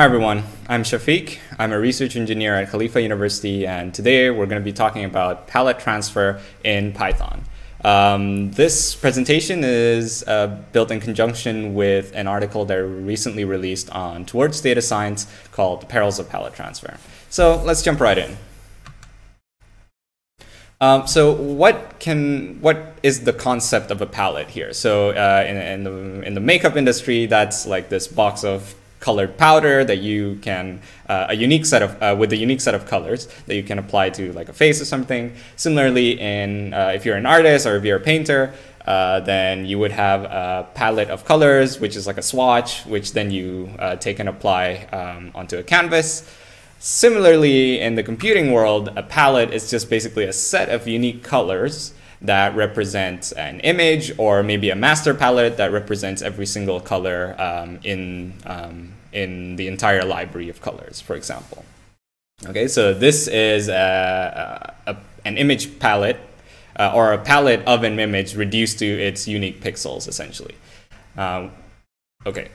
Hi everyone, I'm Syafiq. I'm a research engineer at Khalifa University and today we're going to be talking about palette transfer in Python. Um, this presentation is uh, built in conjunction with an article that I recently released on Towards Data Science called The Perils of Palette Transfer. So let's jump right in. Um, so what can what is the concept of a palette here? So uh, in, in, the in the makeup industry, that's like this box of colored powder that you can uh, a unique set of uh, with a unique set of colors that you can apply to like a face or something. Similarly, in uh, if you're an artist or if you're a painter, uh, then you would have a palette of colors, which is like a swatch, which then you uh, take and apply um, onto a canvas. Similarly, in the computing world, a palette is just basically a set of unique colors that represent an image or maybe a master palette that represents every single color um, in, um, in the entire library of colors, for example. Okay, so this is a, a, an image palette uh, or a palette of an image reduced to its unique pixels, essentially. Um, okay.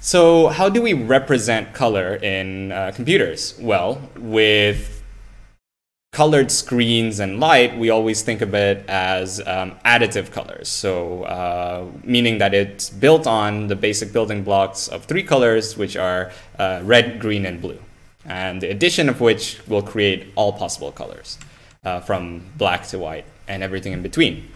So how do we represent color in uh, computers? Well, with colored screens and light, we always think of it as um, additive colors. So uh, meaning that it's built on the basic building blocks of three colors, which are uh, red, green, and blue. And the addition of which will create all possible colors uh, from black to white and everything in between.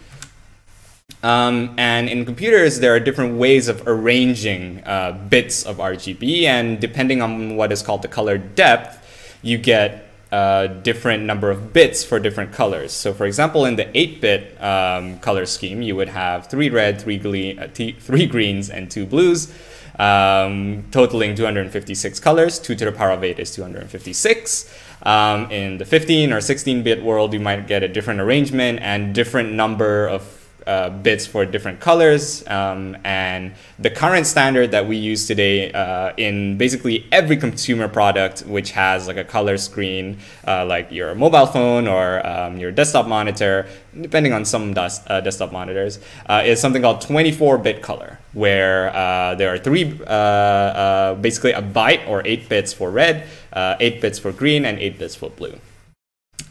Um, and in computers, there are different ways of arranging uh, bits of RGB. And depending on what is called the color depth, you get a different number of bits for different colors. So for example, in the 8-bit um, color scheme, you would have three red, three, uh, three greens, and two blues, um, totaling 256 colors. 2 to the power of 8 is 256. Um, in the 15 or 16-bit world, you might get a different arrangement and different number of uh, bits for different colors. Um, and the current standard that we use today uh, in basically every consumer product which has like a color screen, uh, like your mobile phone or um, your desktop monitor, depending on some des uh, desktop monitors, uh, is something called 24-bit color, where there are three, basically a byte or eight bits for red, eight bits for green, and eight bits for blue.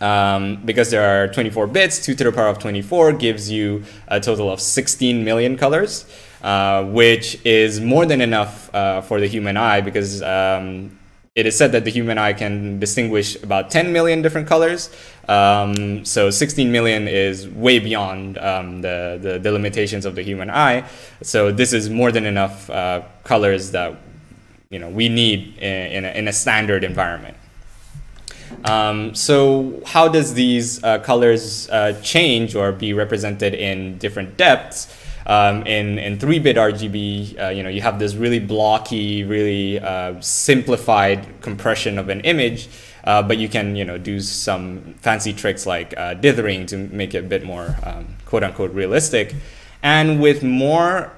Um, because there are 24 bits, 2 to the power of 24 gives you a total of 16 million colors, uh, which is more than enough uh, for the human eye because um, it is said that the human eye can distinguish about 10 million different colors. Um, so 16 million is way beyond um, the, the, the, limitations of the human eye. So this is more than enough uh, colors that you know, we need in, in, a, in a standard environment. Um, so how does these uh, colors uh, change or be represented in different depths? Um, in in 3-bit RGB, uh, you know, you have this really blocky, really uh, simplified compression of an image, uh, but you can you know do some fancy tricks like uh, dithering to make it a bit more um, quote unquote realistic. And with more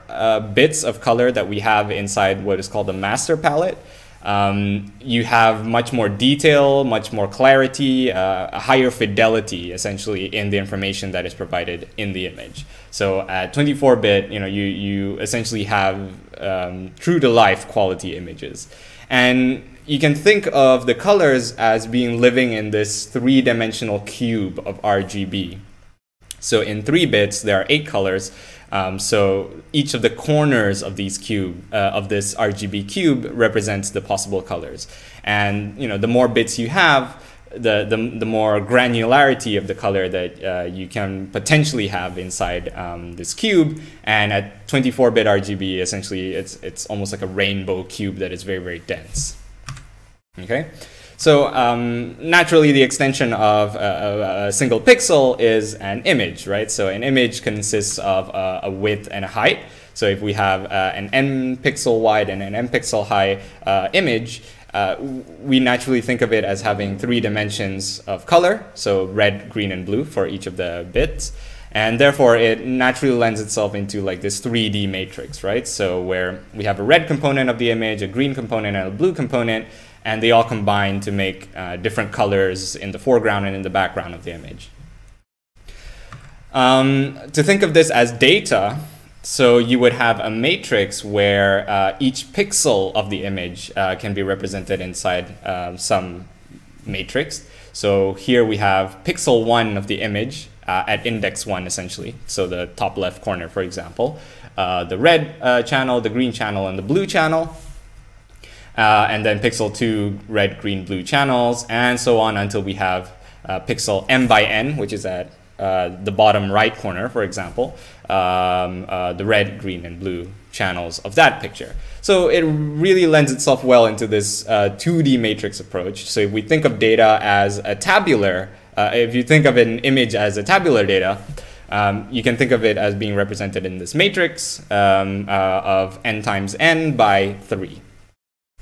bits of color that we have inside what is called the master palette, um, you have much more detail, much more clarity, uh, a higher fidelity essentially in the information that is provided in the image. So at 24-bit, you know, you, you essentially have um, true to life quality images. And you can think of the colors as being living in this three-dimensional cube of RGB. So in three bits, there are eight colors, um, so each of the corners of these cube uh, of this RGB cube represents the possible colors. And you know, the more bits you have, the, the, the more granularity of the color that uh, you can potentially have inside um, this cube. And at 24-bit RGB, essentially, it's, it's almost like a rainbow cube that is very, very dense. Okay. So um, naturally, the extension of a, a, single pixel is an image, right? So an image consists of a, a width and a height. So if we have uh, an n pixel wide and an n pixel high uh, image, uh, we naturally think of it as having three dimensions of color, so red, green, and blue for each of the bits. And therefore, it naturally lends itself into like this 3D matrix, right? So where we have a red component of the image, a green component, and a blue component, and they all combine to make uh, different colors in the foreground and in the background of the image. Um, to think of this as data, so you would have a matrix where uh, each pixel of the image uh, can be represented inside um, some matrix. So here we have pixel one of the image uh, at index one, essentially. So the top left corner, for example, uh, the red uh, channel, the green channel, and the blue channel. Uh, and then pixel two, red, green, blue channels, and so on until we have pixel m by n, which is at uh, the bottom right corner, for example, um, uh, the red, green, and blue channels of that picture. So it really lends itself well into this uh, 2D matrix approach. So if we think of data as a tabular, uh, if you think of an image as a tabular data, um, you can think of it as being represented in this matrix um, uh, of n times n by 3,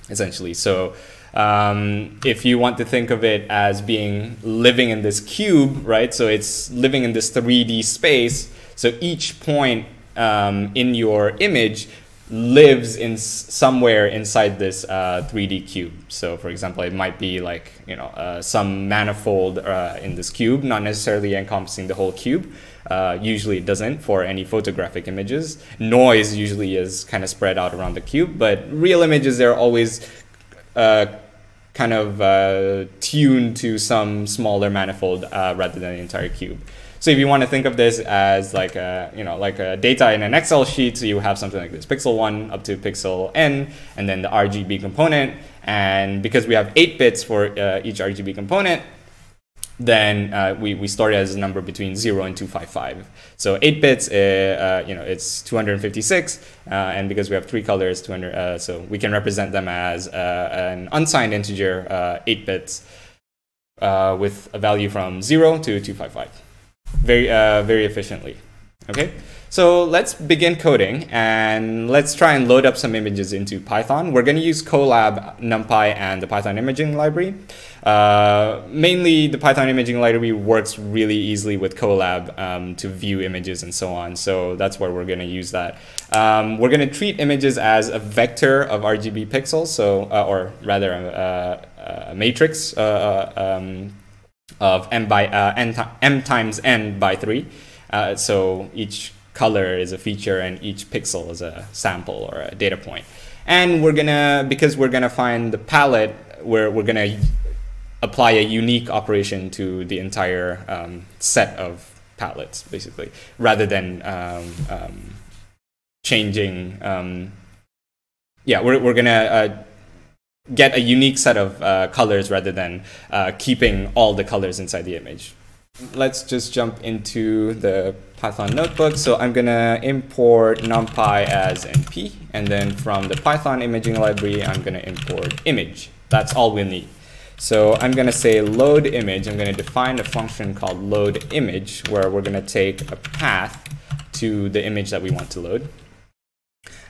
essentially. So um, if you want to think of it as being living in this cube, right? So it's living in this 3D space. So each point um, in your image lives in somewhere inside this uh, 3D cube. So for example, it might be like, you know, uh, some manifold uh, in this cube, not necessarily encompassing the whole cube. Uh, usually it doesn't for any photographic images. Noise usually is kind of spread out around the cube, but real images, they're always uh, kind of uh, tuned to some smaller manifold uh, rather than the entire cube. So if you want to think of this as like a, you know, like a data in an Excel sheet, so you have something like this, pixel one up to pixel n, and then the RGB component. And because we have eight bits for uh, each RGB component, then uh, we, we it as a number between 0 and 255. So 8 bits, uh, uh, you know, it's 256, uh, and because we have three colors, 200, uh, so we can represent them as uh, an unsigned integer 8 bits with a value from 0 to 255, very, very efficiently. Okay, so let's begin coding and let's try and load up some images into Python. We're going to use Colab, NumPy, and the Python imaging library. Uh, mainly, the Python imaging library works really easily with Colab um, to view images and so on. So that's where we're going to use that. Um, we're going to treat images as a vector of RGB pixels, so uh, or rather uh, a matrix uh, uh, um, of m by n, m times n by three. Uh, so each color is a feature and each pixel is a sample or a data point. And we're gonna, because we're gonna find the palette, where we're gonna apply a unique operation to the entire um, set of palettes, basically, rather than um, um, changing. Um, yeah, we're, we're gonna uh, get a unique set of uh, colors rather than uh, keeping all the colors inside the image let's just jump into the Python notebook. So I'm gonna import numpy as np, and then from the Python imaging library, I'm gonna import image. That's all we need. So I'm gonna say load image. I'm gonna define a function called load image, where we're gonna take a path to the image that we want to load.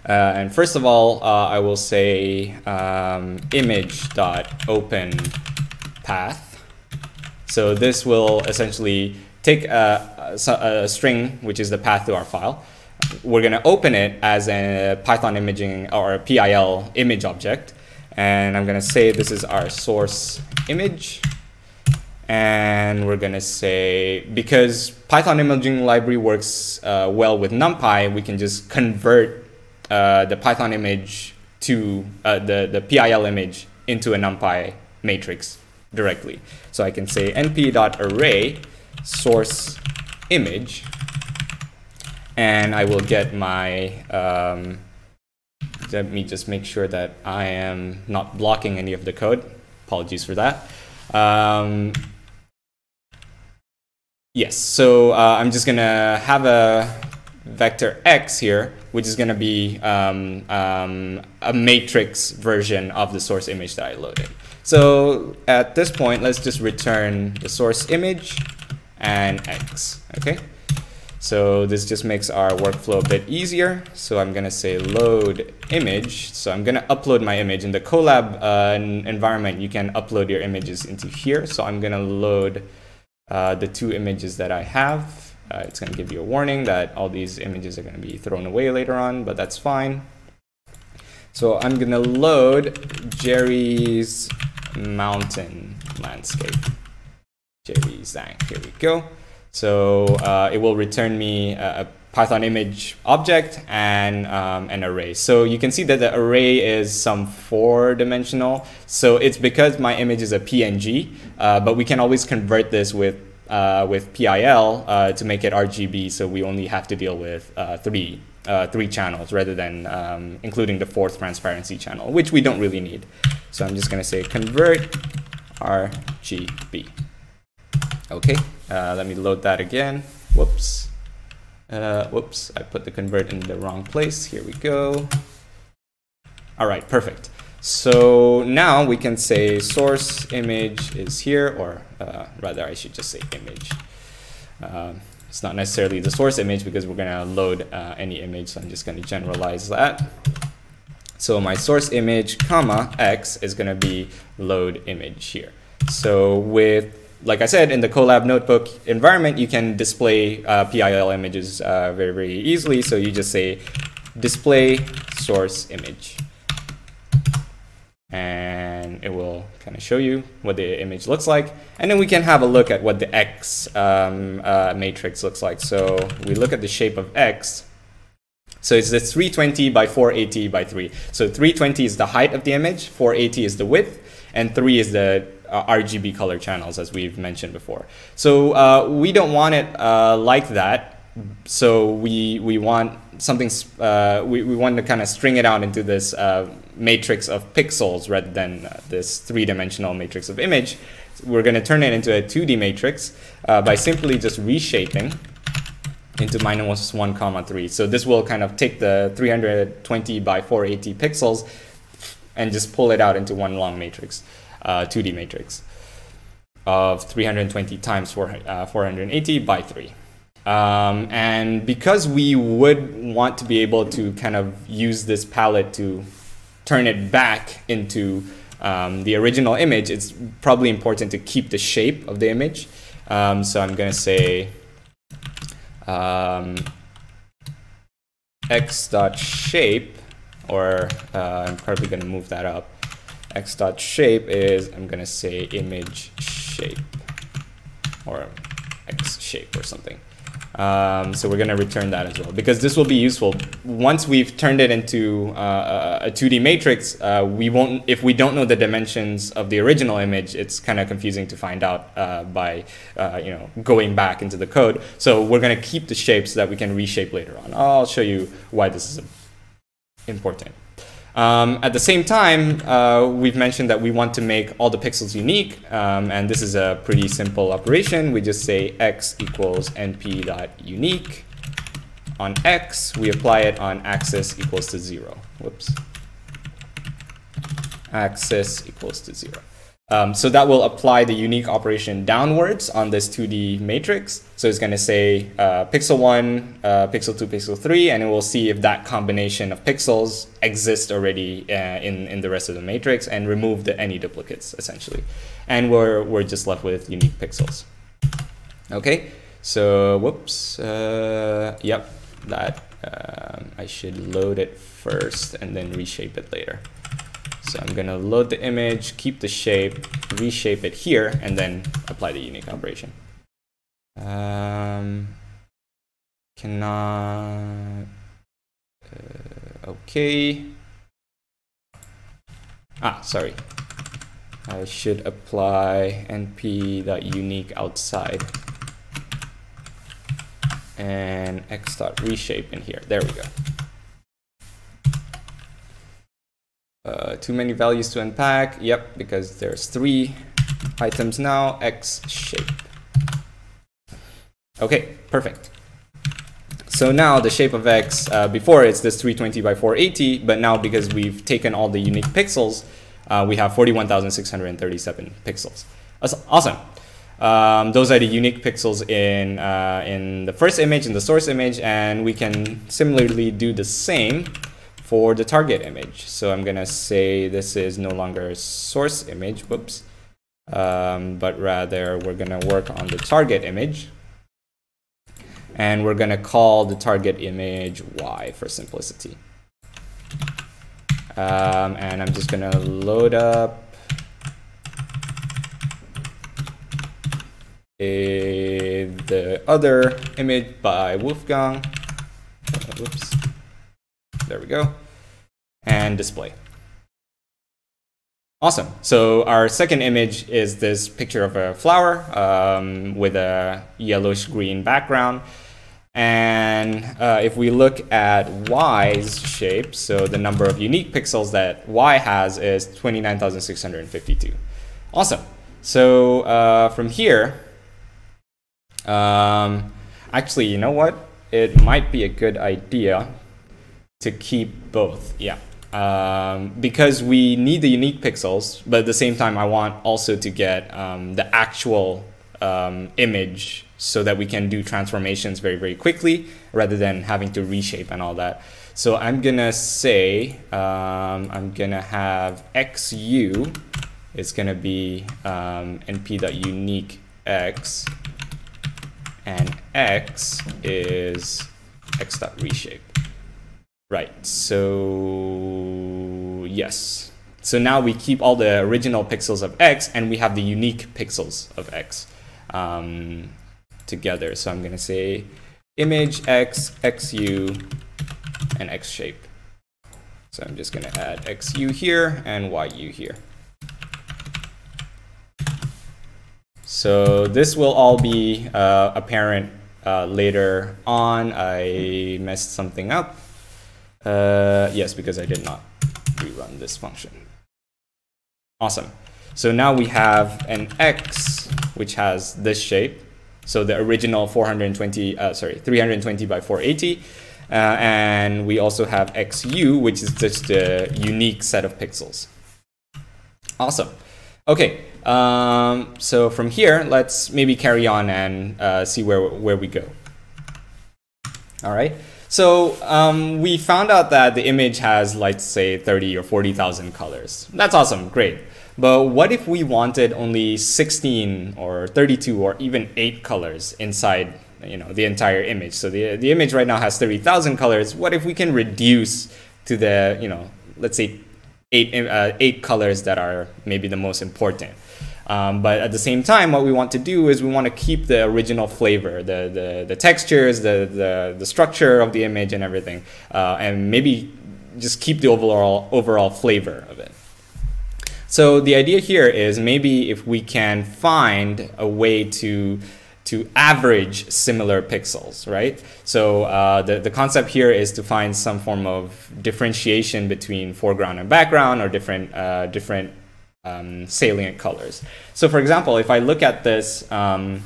Uh, and first of all, uh, I will say um, image.open path so this will essentially take a, a, a string, which is the path to our file. We're going to open it as a Python imaging or PIL image object. And I'm going to say this is our source image. And we're going to say, because Python imaging library works uh, well with NumPy, we can just convert uh, the Python image to uh, the, the PIL image into a NumPy matrix directly. So I can say np.array source image, and I will get my, um, let me just make sure that I am not blocking any of the code. Apologies for that. Um, yes, so uh, I'm just gonna have a vector x here, which is going to be um, um, a matrix version of the source image that I loaded. So at this point, let's just return the source image and X, okay? So this just makes our workflow a bit easier. So I'm gonna say load image. So I'm gonna upload my image in the Colab uh, environment. You can upload your images into here. So I'm gonna load uh, the two images that I have. Uh, it's gonna give you a warning that all these images are gonna be thrown away later on, but that's fine. So I'm gonna load Jerry's mountain landscape. Zhang, here we go. So uh, it will return me a, a Python image object and um, an array. So you can see that the array is some four dimensional. So it's because my image is a PNG, uh, but we can always convert this with uh, with PIL uh, to make it RGB. So we only have to deal with uh, three uh, three channels rather than um, including the fourth transparency channel, which we don't really need. So I'm just going to say convert RGB. Okay, uh, let me load that again. Whoops. Uh, whoops, I put the convert in the wrong place. Here we go. All right, perfect. So now we can say source image is here, or uh, rather I should just say image. Um, it's not necessarily the source image because we're going to load uh, any image, so I'm just going to generalize that. So my source image, comma, x is going to be load image here. So with like I said, in the Colab notebook environment, you can display uh, PIL images uh, very, very easily. So you just say display source image. And it will kind of show you what the image looks like. And then we can have a look at what the X um, uh, matrix looks like. So we look at the shape of X. So it's this 320 by 480 by 3. So 320 is the height of the image, 480 is the width, and 3 is the uh, RGB color channels, as we've mentioned before. So uh, we don't want it uh, like that. So we we want something. Uh, we we want to kind of string it out into this uh, matrix of pixels rather than uh, this three-dimensional matrix of image. We're going to turn it into a 2D matrix by simply just reshaping into minus 1 comma 3. So this will kind of take the 320 by 480 pixels and just pull it out into one long matrix uh, 2D matrix of 320 times 4, uh, 480 by 3. Um, and because we would want to be able to kind of use this palette to turn it back into um, the original image, it's probably important to keep the shape of the image. Um, so I'm going to say um, x dot shape, or uh, I'm probably going to move that up x dot shape is I'm gonna say image shape or x shape or something. Um, so we're gonna return that as well because this will be useful once we've turned it into uh, a 2D matrix. Uh, we won't if we don't know the dimensions of the original image. It's kind of confusing to find out uh, by uh, you know going back into the code. So we're gonna keep the shape so that we can reshape later on. I'll show you why this is important. Um, at the same time, uh, we've mentioned that we want to make all the pixels unique, um, and this is a pretty simple operation. We just say x equals np.unique. On x, we apply it on axis equals to 0. Whoops. Axis equals to 0. Um, so that will apply the unique operation downwards on this 2D matrix. So it's going to say uh, pixel 1, uh, pixel 2, pixel 3, and it will see if that combination of pixels exists already uh, in, in the rest of the matrix and remove the, any duplicates, essentially. And we're, we're just left with unique pixels. Okay, so whoops, uh, yep, that um, I should load it first and then reshape it later. So I'm going to load the image, keep the shape, reshape it here, and then apply the unique operation. Um, cannot. Uh, okay. Ah, sorry. I should apply np.unique outside and x.reshape in here. There we go. Uh, too many values to unpack. Yep, because there's three items now. X shape. Okay, perfect. So now the shape of X, uh, before it's this 320 by 480, but now because we've taken all the unique pixels, uh, we have 41,637 pixels. That's awesome. Um, those are the unique pixels in, uh, in the first image, in the source image, and we can similarly do the same for the target image. So I'm gonna say this is no longer source image, whoops, um, but rather we're gonna work on the target image. And we're gonna call the target image Y for simplicity. Um, and I'm just gonna load up a, the other image by Wolfgang whoops. We go. And display. Awesome. So our second image is this picture of a flower um, with a yellowish green background. And uh, if we look at Y's shape, so the number of unique pixels that Y has is 29,652. Awesome. So uh, from here, um, actually, you know what? It might be a good idea to keep both. Yeah um, because we need the unique pixels, but at the same time, I want also to get um, the actual um, image so that we can do transformations very, very quickly rather than having to reshape and all that. So I'm gonna say, um, I'm gonna have xu is gonna be um, np.unique x and x is x.reshape. Right, so yes. So now we keep all the original pixels of x and we have the unique pixels of x um, together. So I'm gonna say image x, xu, and x shape. So I'm just gonna add xu here and yu here. So this will all be uh, apparent uh, later on. I messed something up. Uh, yes, because I did not rerun this function. Awesome. So now we have an x which has this shape. So the original 420, uh, sorry, 320 by 480. Uh, and we also have xu, which is just a unique set of pixels. Awesome. Okay, um, so from here, let's maybe carry on and uh, see where, where we go. All right. So um, we found out that the image has, let's say, 30 or 40,000 colors. That's awesome, great. But what if we wanted only 16 or 32 or even 8 colors inside you know, the entire image? So the, the image right now has 30,000 colors. What if we can reduce to the, you know, let's say, eight, uh, eight colors that are maybe the most important? Um, but at the same time, what we want to do is we want to keep the original flavor, the, the, the textures, the, the, the structure of the image and everything, uh, and maybe just keep the overall, overall flavor of it. So the idea here is maybe if we can find a way to to average similar pixels, right? So uh, the, the concept here is to find some form of differentiation between foreground and background or different, uh, different um, salient colors. So for example, if I look at this, um,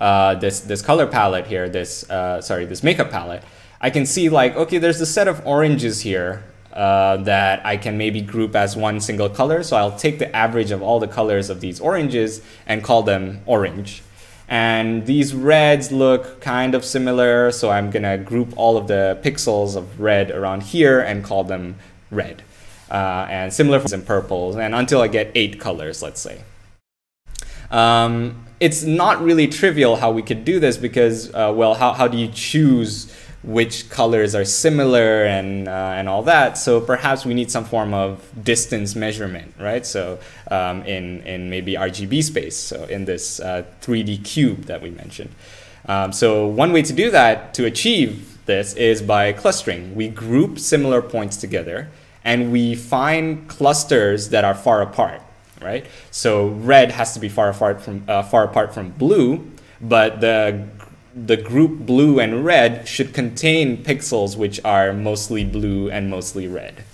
uh, this, this color palette here, this, uh, sorry, this makeup palette, I can see like, okay, there's a set of oranges here uh, that I can maybe group as one single color. So I'll take the average of all the colors of these oranges and call them orange. And these reds look kind of similar, so I'm gonna group all of the pixels of red around here and call them red uh, and similar ones in purples, and until I get eight colors, let's say. Um, it's not really trivial how we could do this because, uh, well, how, how do you choose which colors are similar and, uh, and all that? So perhaps we need some form of distance measurement, right? So um, in, in maybe RGB space, so in this 3D uh, cube that we mentioned. Um, so one way to do that, to achieve this, is by clustering. We group similar points together and we find clusters that are far apart, right? So red has to be far apart from uh, far apart from blue, but the the group blue and red should contain pixels which are mostly blue and mostly red,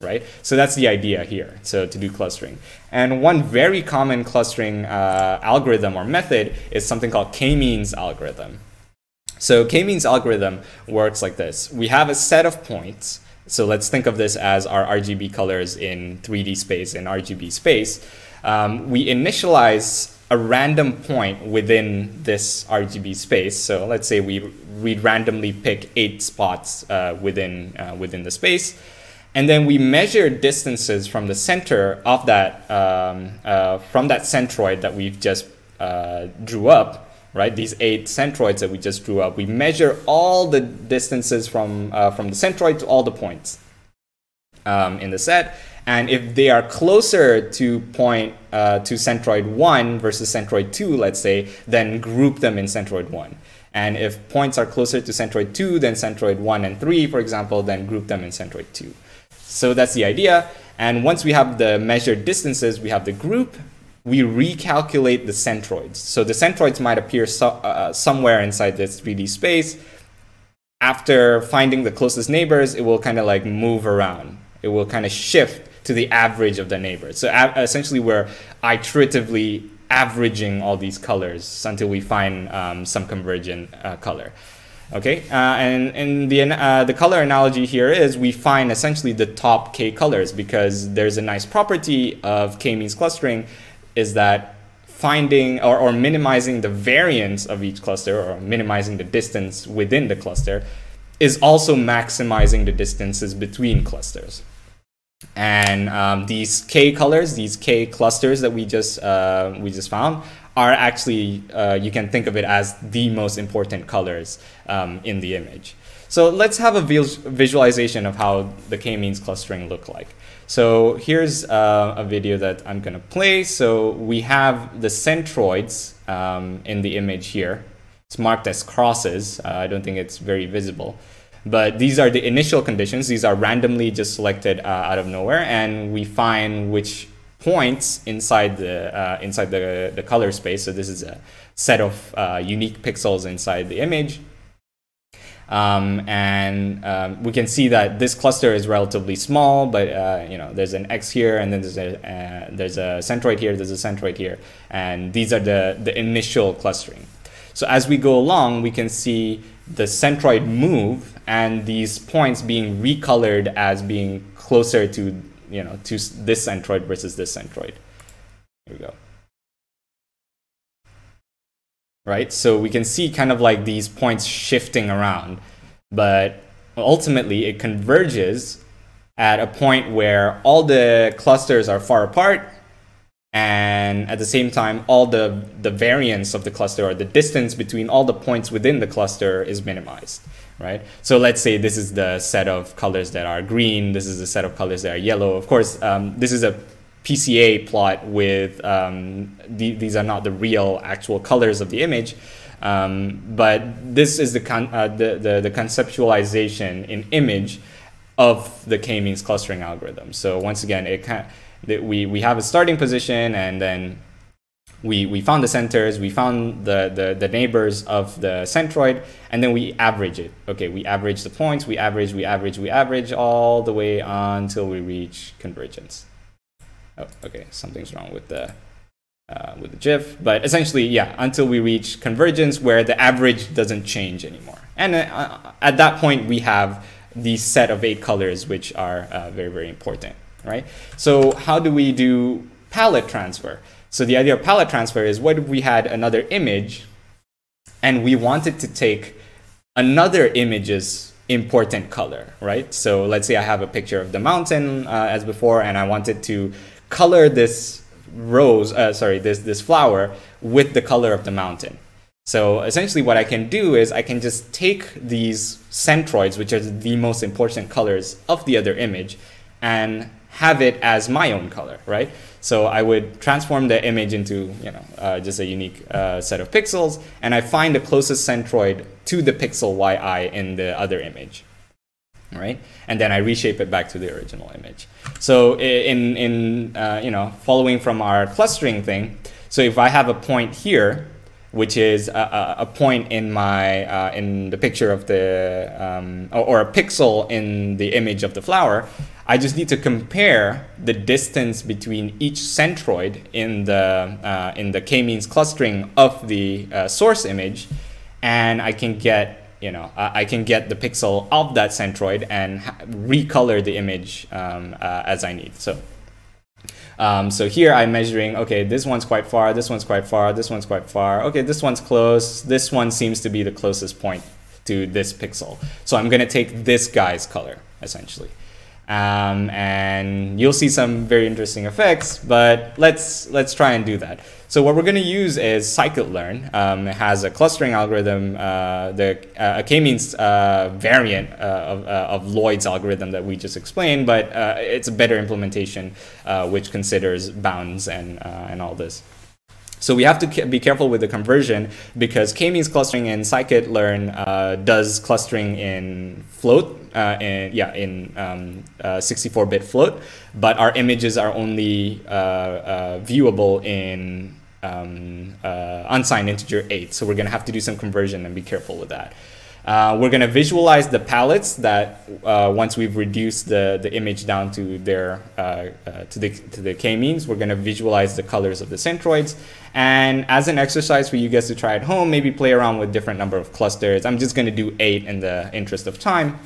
right? So that's the idea here, so to do clustering. And one very common clustering uh, algorithm or method is something called k-means algorithm. So k-means algorithm works like this. We have a set of points so let's think of this as our RGB colors in 3D space in RGB space. Um, we initialize a random point within this RGB space. So let's say we we randomly pick eight spots uh, within uh, within the space, and then we measure distances from the center of that um, uh, from that centroid that we've just uh, drew up right? These eight centroids that we just drew up, we measure all the distances from, uh, from the centroid to all the points um, in the set. And if they are closer to point uh, to centroid 1 versus centroid 2, let's say, then group them in centroid 1. And if points are closer to centroid 2 than centroid 1 and 3, for example, then group them in centroid 2. So that's the idea. And once we have the measured distances, we have the group, we recalculate the centroids. So the centroids might appear so, uh, somewhere inside this 3D space. After finding the closest neighbors, it will kind of like move around. It will kind of shift to the average of the neighbors. So essentially, we're iteratively averaging all these colors until we find um, some convergent uh, color. Okay, uh, and, and the, uh, the color analogy here is we find essentially the top k colors because there's a nice property of k-means clustering is that finding or, or minimizing the variance of each cluster or minimizing the distance within the cluster is also maximizing the distances between clusters. And um, these K colors, these K clusters that we just uh, we just found, are actually uh, you can think of it as the most important colors um, in the image. So let's have a visualization of how the K-means clustering look like. So here's uh, a video that I'm gonna play. So we have the centroids um, in the image here. It's marked as crosses. Uh, I don't think it's very visible. But these are the initial conditions. These are randomly just selected uh, out of nowhere, and we find which points inside the uh, inside the the color space. So this is a set of uh, unique pixels inside the image. Um, and um, we can see that this cluster is relatively small, but uh, you know there's an X here, and then there's a uh, there's a centroid here, there's a centroid here, and these are the the initial clustering. So as we go along, we can see the centroid move and these points being recolored as being closer to you know to this centroid versus this centroid. Here we go. Right, so we can see kind of like these points shifting around, but ultimately it converges at a point where all the clusters are far apart and at the same time all the the variance of the cluster or the distance between all the points within the cluster is minimized right? So let's say this is the set of colors that are green this is the set of colors that are yellow. Of course um, this is a PCA plot with um, the, these are not the real actual colors of the image um, but this is the, con uh, the, the, the conceptualization in image of the k-means clustering algorithm so once again it that we, we have a starting position and then we, we found the centers, we found the, the, the neighbors of the centroid, and then we average it. Okay, we average the points, we average, we average, we average all the way until we reach convergence. Oh, okay, something's wrong with the, uh, with the GIF, but essentially, yeah, until we reach convergence where the average doesn't change anymore. And uh, at that point, we have the set of eight colors, which are uh, very, very important right? So how do we do palette transfer? So the idea of palette transfer is what if we had another image and we wanted to take another image's important color, right? So let's say I have a picture of the mountain uh, as before and I wanted to color this rose, uh, sorry, this, this flower with the color of the mountain. So essentially what I can do is I can just take these centroids, which are the most important colors of the other image, and have it as my own color, right? So I would transform the image into you know uh, just a unique uh, set of pixels, and I find the closest centroid to the pixel yi in the other image, right? And then I reshape it back to the original image. So in in uh, you know following from our clustering thing, so if I have a point here, which is a, a point in my uh, in the picture of the um, or, a pixel in the image of the flower, I just need to compare the distance between each centroid in the, uh, in the k-means clustering of the uh, source image, and I can get you know, I can get the pixel of that centroid and recolor the image um, uh, as I need. So, um, so here I'm measuring, okay, this one's quite far, this one's quite far, this one's quite far. Okay, this one's close. This one seems to be the closest point to this pixel. So I'm going to take this guy's color, essentially. Um, and you'll see some very interesting effects, but let's, let's try and do that. So what we're going to use is scikit-learn. Um, it has a clustering algorithm, uh, the uh, a k-means uh, variant uh, of, uh, of, Lloyd's algorithm that we just explained, but uh, it's a better implementation which considers bounds and, and all this. So we have to be careful with the conversion because k-means clustering in scikit-learn uh, does clustering in float, uh, in, yeah, in 64-bit um, uh, float, but our images are only uh, uh, viewable in um, unsigned integer 8. So we're going to have to do some conversion and be careful with that. Uh, we're going to visualize the palettes that uh, once we've reduced the, the image down to their uh, uh to the to the k-means, we're going to visualize the colors of the centroids. And as an exercise for you guys to try at home, maybe play around with different number of clusters. I'm just going to do eight in the interest of time.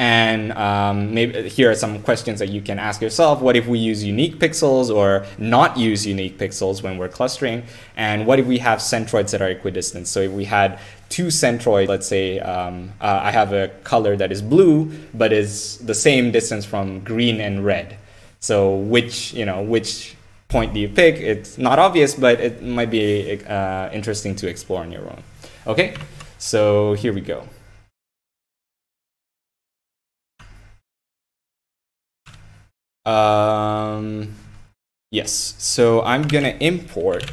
And um, maybe here are some questions that you can ask yourself. What if we use unique pixels or not use unique pixels when we're clustering? And what if we have centroids that are equidistant? So if we had two centroids, let's say um, uh, I have a color that is blue, but is the same distance from green and red. So which, you know, which point do you pick? It's not obvious, but it might be uh, interesting to explore on your own. Okay, so here we go. Um, yes, so I'm gonna import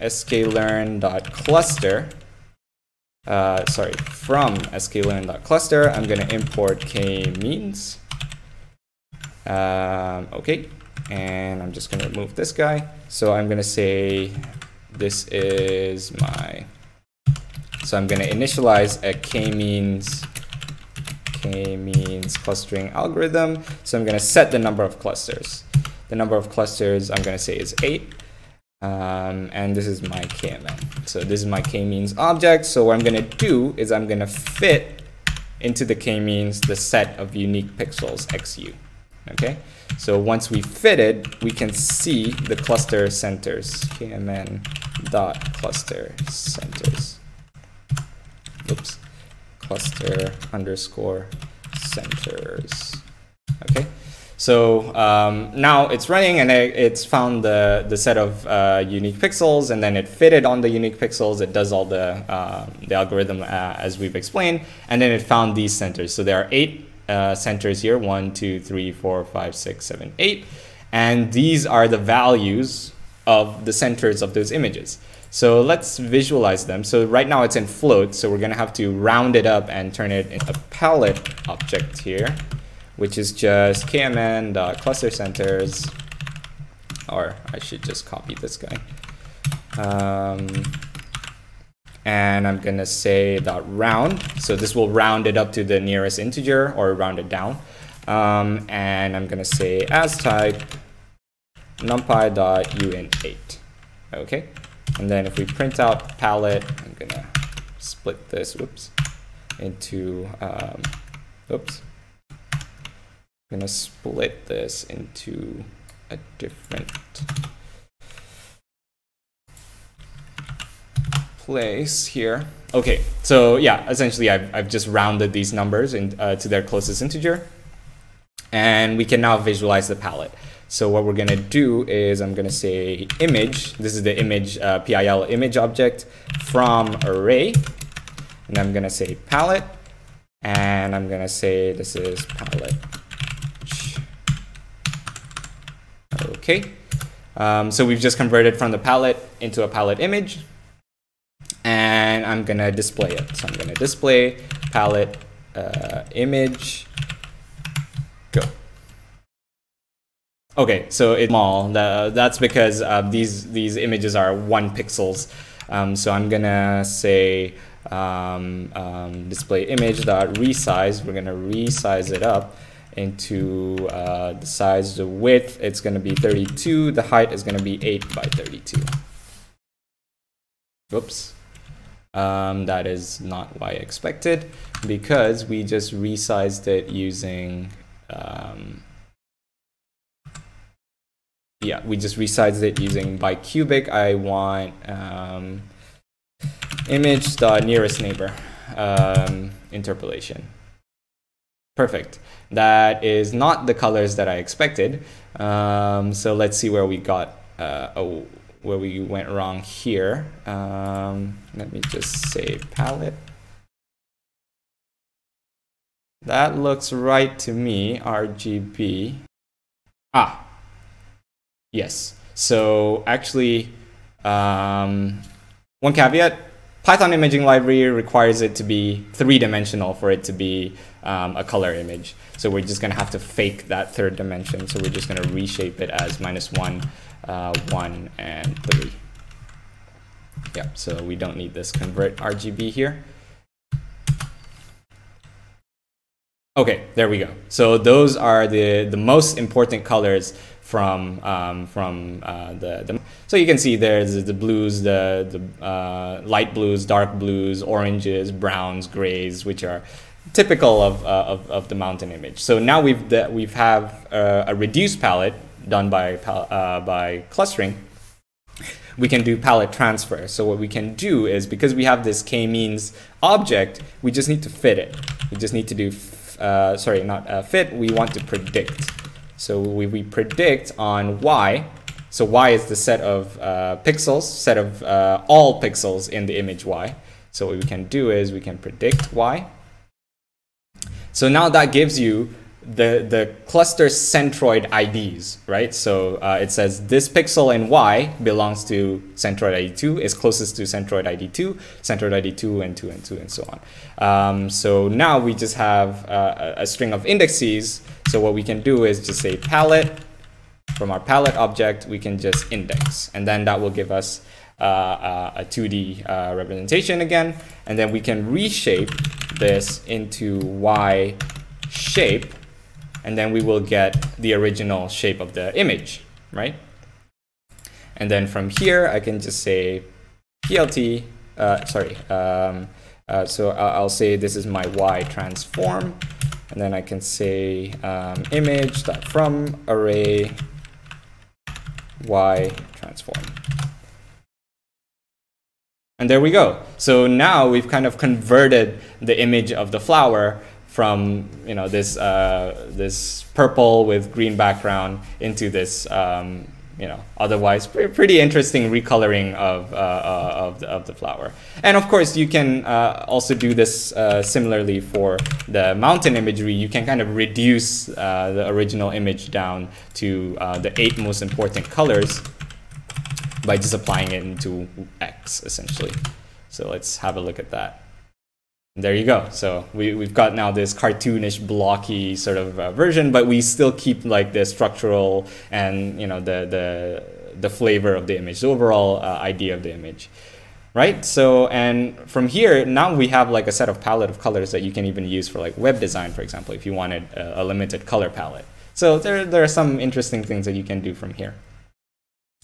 sklearn.cluster. Uh, sorry, from sklearn.cluster, I'm gonna import k-means. Um, okay, and I'm just gonna remove this guy. So I'm gonna say this is my, so I'm gonna initialize a k-means k-means clustering algorithm. So I'm going to set the number of clusters. The number of clusters I'm going to say is 8. Um, and this is my KMN. So this is my k-means object. So what I'm going to do is I'm going to fit into the k-means the set of unique pixels xu. Okay, so once we fit it, we can see the cluster centers, kmn dot cluster centers. Oops cluster underscore centers. Okay, so um, now it's running and it's found the, the set of uh, unique pixels and then it fitted on the unique pixels. It does all the, uh, the algorithm uh, as we've explained. And then it found these centers. So there are eight uh, centers here, one, two, three, four, five, six, seven, eight. And these are the values of the centers of those images. So let's visualize them. So right now it's in float, so we're gonna have to round it up and turn it into a palette object here, which is just kmn.cluster centers, or I should just copy this guy. Um, and I'm gonna say dot round. So this will round it up to the nearest integer or round it down. Um, and I'm gonna say as type numpy.uint8. Okay. And then if we print out palette, I'm gonna split this, whoops, into, um, oops. I'm gonna split this into a different place here. Okay, so yeah, essentially I've, I've just rounded these numbers in, uh, to their closest integer. And we can now visualize the palette. So what we're going to do is I'm going to say image. This is the image uh, PIL image object from array. And I'm going to say palette. And I'm going to say this is palette. Okay. Um, so we've just converted from the palette into a palette image. And I'm going to display it. So I'm going to display palette uh, image go. Okay, so it's small. that's because uh, these these images are one pixels. Um, so I'm gonna say um, um, display image dot resize. We're gonna resize it up into uh, the size, the width. It's gonna be 32. The height is gonna be 8 by 32. Whoops. Um, that is not what I expected because we just resized it using um, yeah, we just resized it using bicubic. I want um, image nearest neighbor um, interpolation. Perfect. That is not the colors that I expected. Um, so let's see where we got, uh, oh, where we went wrong here. Um, let me just say palette. That looks right to me, RGB. Ah, Yes. So actually, Um, one caveat, Python imaging library requires it to be three-dimensional for it to be um, a color image. So we're just going to have to fake that third dimension. So we're just going to reshape it as minus 1, uh, 1, and 3. Yeah, so we don't need this convert RGB here. Okay, there we go. So those are the, the most important colors from um, from uh, the, the so you can see there's the blues, the the uh, light blues, dark blues, oranges, browns, grays, which are typical of, uh, of, of the mountain image. So now we've we've have a, a reduced palette done by uh, by clustering. We can do palette transfer. So what we can do is because we have this k-means object, we just need to fit it. We just need to do uh, sorry, not uh, fit. We want to predict. So we, we predict on y. So y is the set of uh, pixels, set of uh, all pixels in the image y. So what we can do is we can predict y. So now that gives you the, the cluster centroid IDs, right? So uh, it says this pixel in Y belongs to centroid ID 2, is closest to centroid ID 2, centroid ID 2, and 2, and 2, and so on. Um, so now we just have uh, a string of indexes. So what we can do is just say palette. From our palette object, we can just index. And then that will give us uh, uh a 2D uh, representation again. And then we can reshape this into Y shape and then we will get the original shape of the image, right? And then from here, I can just say PLT, uh, sorry, um, uh, so I'll say this is my Y transform, and then I can say um, image from array Y transform. And there we go. So now we've kind of converted the image of the flower from you know this uh, this purple with green background into this um, you know otherwise pre pretty interesting recoloring of uh, uh, of, the, of the flower. And of course, you can uh, also do this uh, similarly for the mountain imagery. You can kind of reduce uh, the original image down to the eight most important colors by just applying it into X essentially. So let's have a look at that there you go. So we, we've got now this cartoonish, blocky sort of uh, version, but we still keep like the structural and you know the the the flavor of the image, the overall uh, idea of the image, right? So and from here now we have like a set of palette of colors that you can even use for like web design, for example, if you wanted a, a limited color palette. So there there are some interesting things that you can do from here.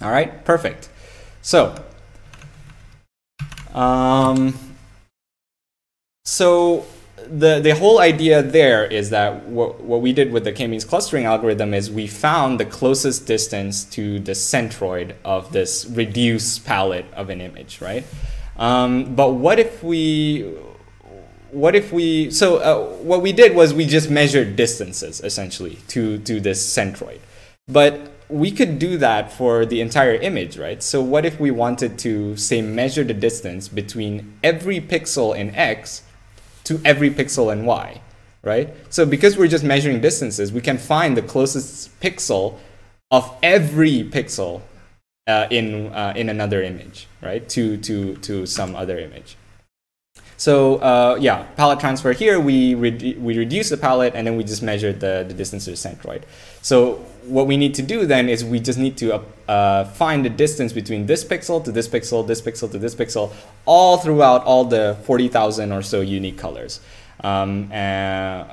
All right, perfect. So. Um, so the, the whole idea there is that what, what we did with the k-means clustering algorithm is we found the closest distance to the centroid of this reduced palette of an image, right? Um, but what if we, what if we, so uh, what we did was we just measured distances essentially to, to this centroid. But we could do that for the entire image, right? So what if we wanted to say measure the distance between every pixel in X to every pixel in y, right? So because we're just measuring distances, we can find the closest pixel of every pixel uh, in, uh, in another image, right? To, to, to some other image. So uh, yeah, palette transfer here, we, re we reduce the palette and then we just measure the, the distance to the centroid. So what we need to do then is we just need to uh, find the distance between this pixel to this pixel, this pixel to this pixel, all throughout all the 40,000 or so unique colors. Um, and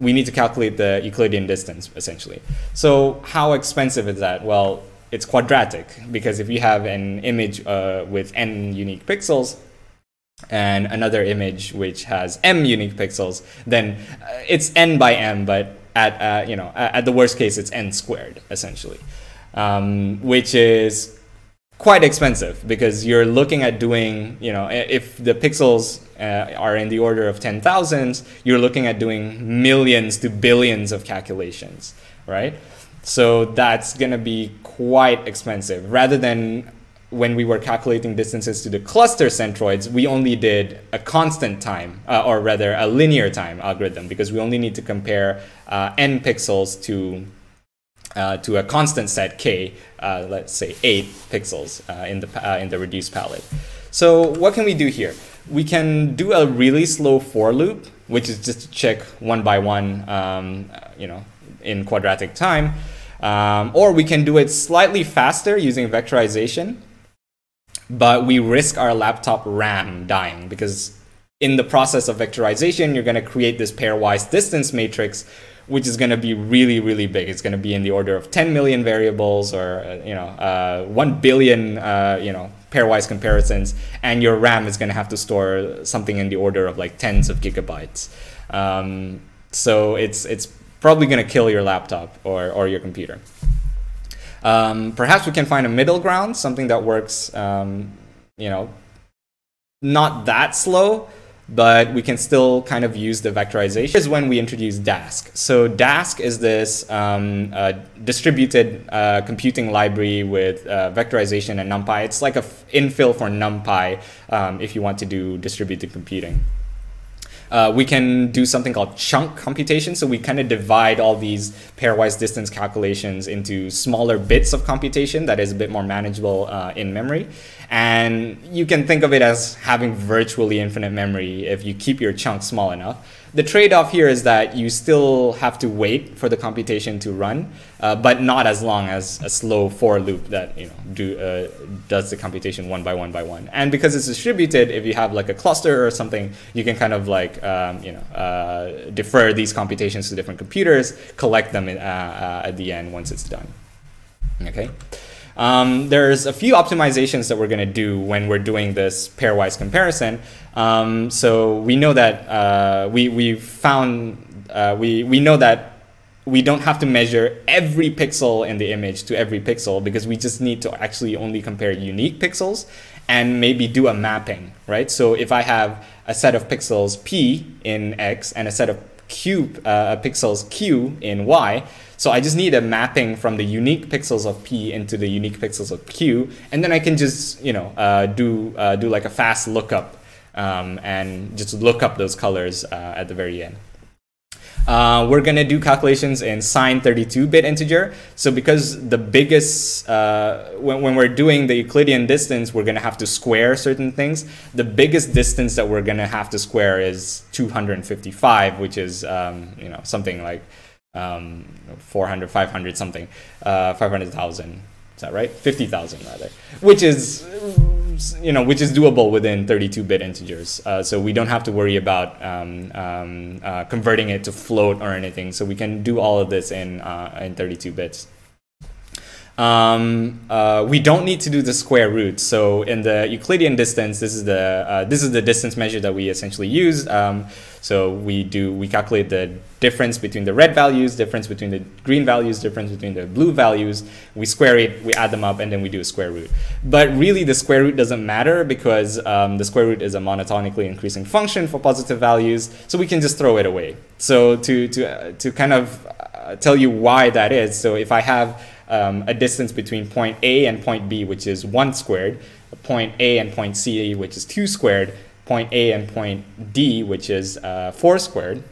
we need to calculate the Euclidean distance essentially. So how expensive is that? Well, it's quadratic because if you have an image uh, with n unique pixels, and another image which has m unique pixels, then uh, it's n by m, but at uh, you know at the worst case it's n squared essentially, um, which is quite expensive because you're looking at doing you know if the pixels uh, are in the order of ten thousands, you're looking at doing millions to billions of calculations, right? So that's gonna be quite expensive rather than when we were calculating distances to the cluster centroids, we only did a constant time, uh, or rather a linear time algorithm, because we only need to compare uh, n pixels to uh, to a constant set k, uh, let's say eight pixels uh, in the uh, in the reduced palette. So what can we do here? We can do a really slow for loop, which is just to check one by one, um, you know, in quadratic time, um, or we can do it slightly faster using vectorization. But we risk our laptop RAM dying because in the process of vectorization, you're going to create this pairwise distance matrix which is going to be really, really big. It's going to be in the order of 10 million variables or, uh, you know, uh, 1 billion, uh, you know, pairwise comparisons. And your RAM is going to have to store something in the order of like tens of gigabytes. Um, so it's, it's probably going to kill your laptop or, or your computer. Um, perhaps we can find a middle ground, something that works, um, you know, not that slow, but we can still kind of use the vectorization is when we introduce Dask. So Dask is this um, uh, distributed uh, computing library with uh, vectorization and NumPy. It's like a infill for NumPy um, if you want to do distributed computing. Uh, we can do something called chunk computation. So we kind of divide all these pairwise distance calculations into smaller bits of computation that is a bit more manageable uh, in memory. And you can think of it as having virtually infinite memory if you keep your chunks small enough. The trade-off here is that you still have to wait for the computation to run, uh, but not as long as a slow for loop that you know do, uh, does the computation one by one by one. And because it's distributed, if you have like a cluster or something, you can kind of like um, you know uh, defer these computations to different computers, collect them in, uh, uh, at the end once it's done. Okay. Um, there's a few optimizations that we're going to do when we're doing this pairwise comparison. Um, so we know that uh, we we found we we know that we don't have to measure every pixel in the image to every pixel because we just need to actually only compare unique pixels and maybe do a mapping, right? So if I have a set of pixels p in x and a set of q uh, pixels q in y, so I just need a mapping from the unique pixels of P into the unique pixels of Q, and then I can just you know uh, do uh, do like a fast lookup um, and just look up those colors uh, at the very end. Uh, we're going to do calculations in signed 32-bit integer. So because the biggest, uh, when, when we're doing the Euclidean distance, we're going to have to square certain things. The biggest distance that we're going to have to square is 255, which is um, you know something like um, 400, 500 something, uh, 500,000. Is that right? 50,000 rather, which is, you know, which is doable within 32-bit integers. Uh, so we don't have to worry about um, um, uh, converting it to float or anything. So we can do all of this in, uh, in 32 bits. Um, uh, we don't need to do the square root. So in the Euclidean distance, this is the uh, this is the distance measure that we essentially use. Um, so we do we calculate the difference between the red values, difference between the green values, difference between the blue values. We square it, we add them up, and then we do a square root. But really, the square root doesn't matter because um, the square root is a monotonically increasing function for positive values. So we can just throw it away. So to to uh, to kind of uh, tell you why that is. So if I have um, a distance between point A and point B, which is 1 squared, point A and point C, which is 2 squared, point A and point D, which is uh, 4 squared.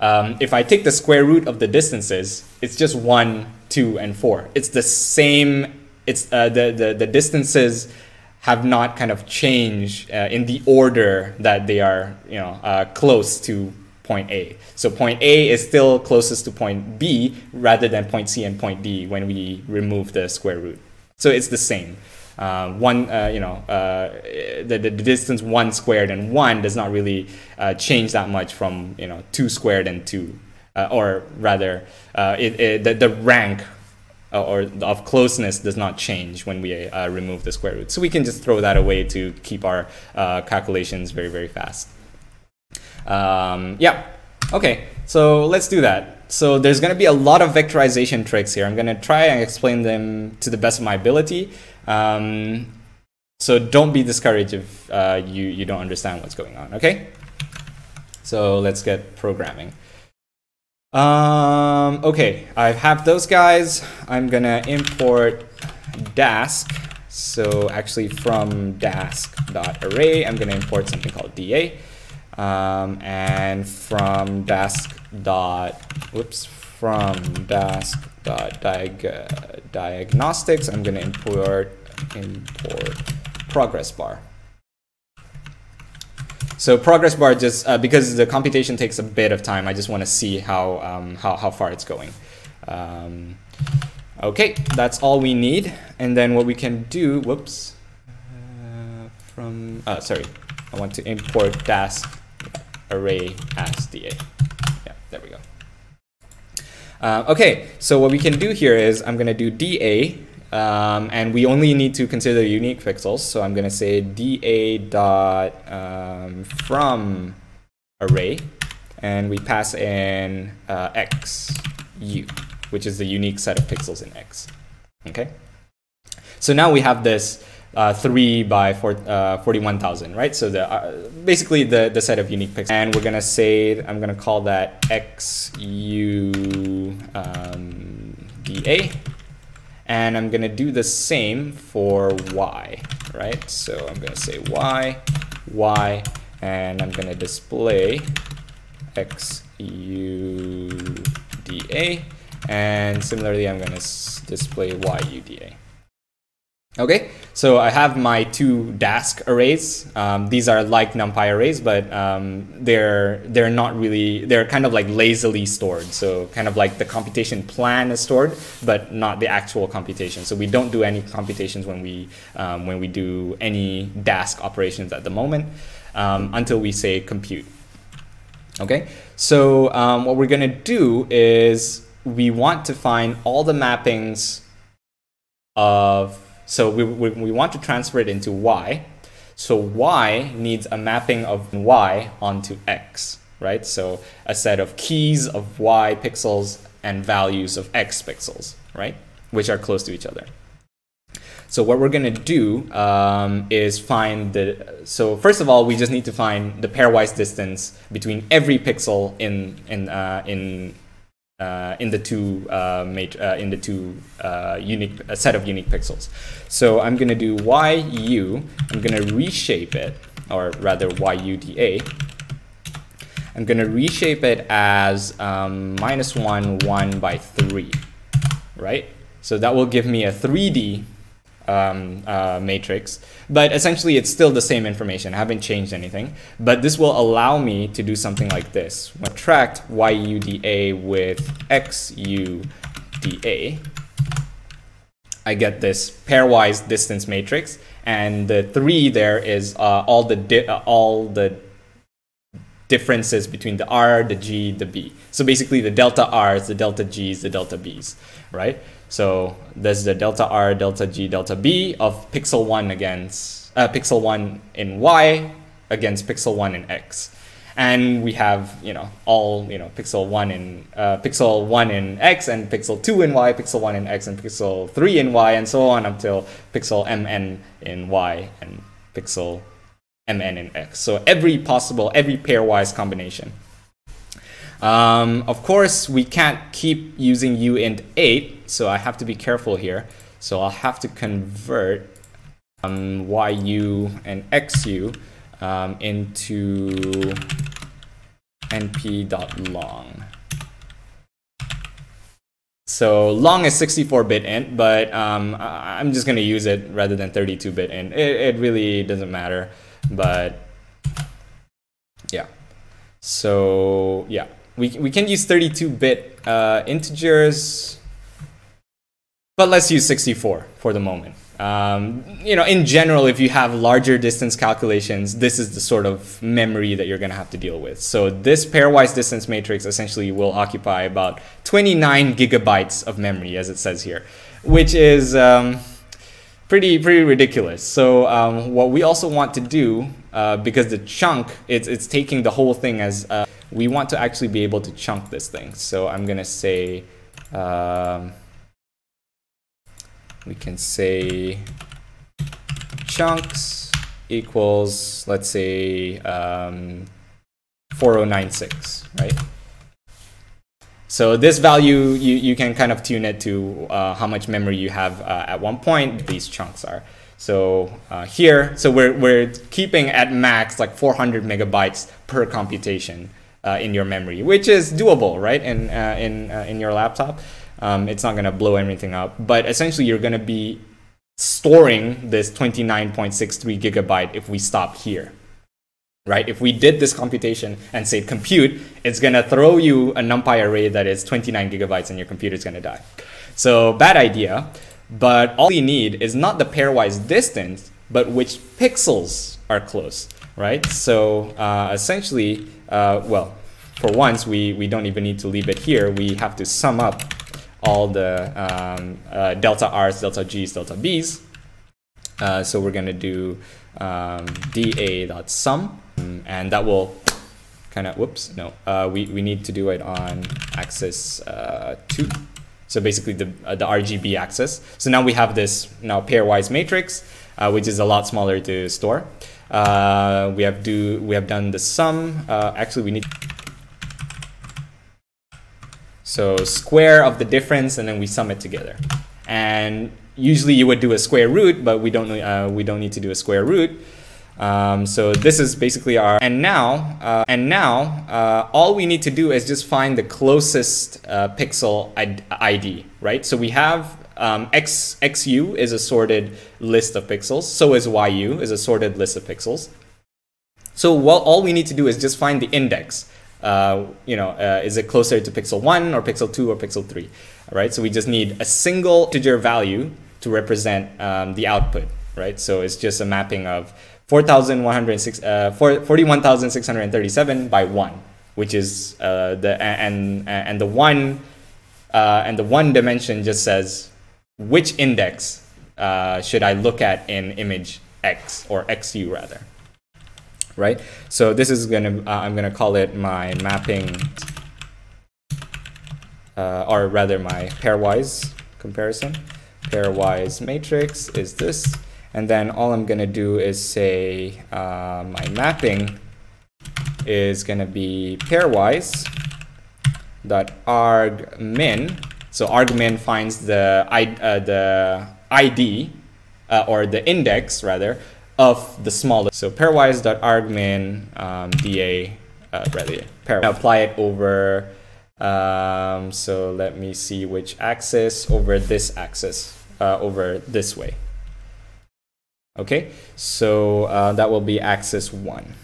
Um, if I take the square root of the distances, it's just 1, 2, and 4. It's the same, it's uh, the, the, the distances have not kind of changed uh, in the order that they are you know, uh, close to point A. So point A is still closest to point B rather than point C and point D when we remove the square root. So it's the same. Uh, one, uh, you know, uh, the, the distance one squared and one does not really uh, change that much from, you know, two squared and two, uh, or rather, uh, it, it, the, the rank or of closeness does not change when we remove the square root. So we can just throw that away to keep our calculations very, very fast. Um, yeah, okay, so let's do that. So there's going to be a lot of vectorization tricks here. I'm going to try and explain them to the best of my ability. Um, so don't be discouraged if uh, you, you don't understand what's going on, okay? So let's get programming. Um, okay, I have those guys. I'm going to import Dask. So actually from dask.array, I'm going to import something called DA. Um, and from dask dot, whoops, from dask dot diag diagnostics. I'm going to import import progress bar. So progress bar just uh, because the computation takes a bit of time. I just want to see how um, how how far it's going. Um, okay, that's all we need. And then what we can do, whoops, uh, from uh, sorry, I want to import dask array as da. Yeah, there we go. Uh, okay, so what we can do here is I'm going to do da, um, and we only need to consider unique pixels. So I'm going to say da dot um, from array, and we pass in uh, x u, which is the unique set of pixels in x. Okay. So now we have this uh, 3 by four, uh, 41,000, right? So the uh, basically the, the set of unique pixels. And we're going to say, I'm going to call that XU um. And I'm going to do the same for Y, right? So I'm going to say Y, Y, and I'm going to display XUDA. And similarly, I'm going to display YUDA. Okay, so I have my two Dask arrays. Um, these are like NumPy arrays, but um, they're they're not really they're kind of like lazily stored. So kind of like the computation plan is stored, but not the actual computation. So we don't do any computations when we um, when we do any Dask operations at the moment um, until we say compute. Okay, so um, what we're gonna do is we want to find all the mappings of so we, we, we want to transfer it into y. So y needs a mapping of y onto x, right? So a set of keys of y pixels and values of x pixels, right? Which are close to each other. So what we're going to do um, is find the, so first of all, we just need to find the pairwise distance between every pixel in, in, uh, in uh, in the two uh, uh, in the two uh, unique set of unique pixels. So I'm going to do yu. I'm going to reshape it, or rather yuda. I'm going to reshape it as um, minus one one by three, right? So that will give me a 3D um, uh, matrix, but essentially it's still the same information. I haven't changed anything, but this will allow me to do something like this. Subtract yuda with xuda. I get this pairwise distance matrix, and the three there is uh, all the uh, all the differences between the R, the G, the B. So basically the delta R's, the delta G's, the delta B's, right? So there's the delta R, delta G, delta B of pixel 1 against uh, pixel 1 in Y against pixel 1 in X. And we have, you know, all, you know, pixel 1 in uh, pixel 1 in X and pixel 2 in Y, pixel 1 in X and pixel 3 in Y and so on until pixel MN in Y and pixel MN in X. So every possible, every pairwise combination. Um, of course, we can't keep using uint 8, so I have to be careful here. So I'll have to convert um, yu and xu um, into np.long. So long is 64-bit int, but um, I'm just going to use it rather than 32-bit int. It, it really doesn't matter, but yeah. So yeah we, we can use 32-bit uh, integers, but let's use 64 for the moment. Um, you know, in general, if you have larger distance calculations, this is the sort of memory that you're going to have to deal with. So this pairwise distance matrix essentially will occupy about 29 gigabytes of memory, as it says here, which is um, pretty pretty ridiculous. So um, what we also want to do, uh, because the chunk, it's, it's taking the whole thing as uh, we want to actually be able to chunk this thing. So I'm going to say, um, we can say chunks equals, let's say, um, 4096, right? So this value, you, you can kind of tune it to uh, how much memory you have uh, at one point, these chunks are. So uh, here, so we're, we're keeping at max like 400 megabytes per computation uh, in your memory, which is doable, right? In uh, in uh, in your laptop. Um, it's not to blow everything up, but essentially you're to be storing this 29.63 gigabyte if we stop here right? If we did this computation and say compute, it's to throw you a NumPy array that is 29 gigabytes and your computer is going to die. So bad idea, but all you need is not the pairwise distance, but which pixels are close, right? So uh, essentially, uh, well, for once, we, we don't even need to leave it here. We have to sum up all the um, uh, delta R's, delta G's, delta B's. Uh, so we're going to do um, da.sum and that will kind of, whoops, no, uh, we, we need to do it on axis uh, 2. So basically the, uh, the RGB axis. So now we have this now pairwise matrix, uh, which is a lot smaller to store. Uh, we have do we have done the sum. Uh, actually, we need so square of the difference, and then we sum it together. And usually you would do a square root, but we don't we don't need to do a square root. Um, so this is basically our, and now, uh, and now, uh, all we need to do is just find the closest uh, pixel ID, right? So we have um, X, XU is a sorted list of pixels. So is YU is a sorted list of pixels. So well, all we need to do is just find the index. Uh, you know, uh, is it closer to pixel 1 or pixel 2 or pixel 3? All right, so we just need a single integer value to represent um, the output, right? So it's just a mapping of 41,637 uh, 41, by 1, which is uh, the and and the one uh, and the one dimension just says which index uh, should I look at in image X or XU rather. Right? So this is gonna uh, I'm gonna call it my mapping uh, or rather my pairwise comparison. Pairwise matrix is this and then all I'm going to do is say uh, my mapping is going to be pairwise dot arg min. So argmin finds the, uh, the ID uh, or the index rather of the smallest. So pairwise dot argmin um, da uh, rather pair. Apply it over. Um, so let me see which axis over this axis uh, over this way. Okay, so uh, that will be axis 1.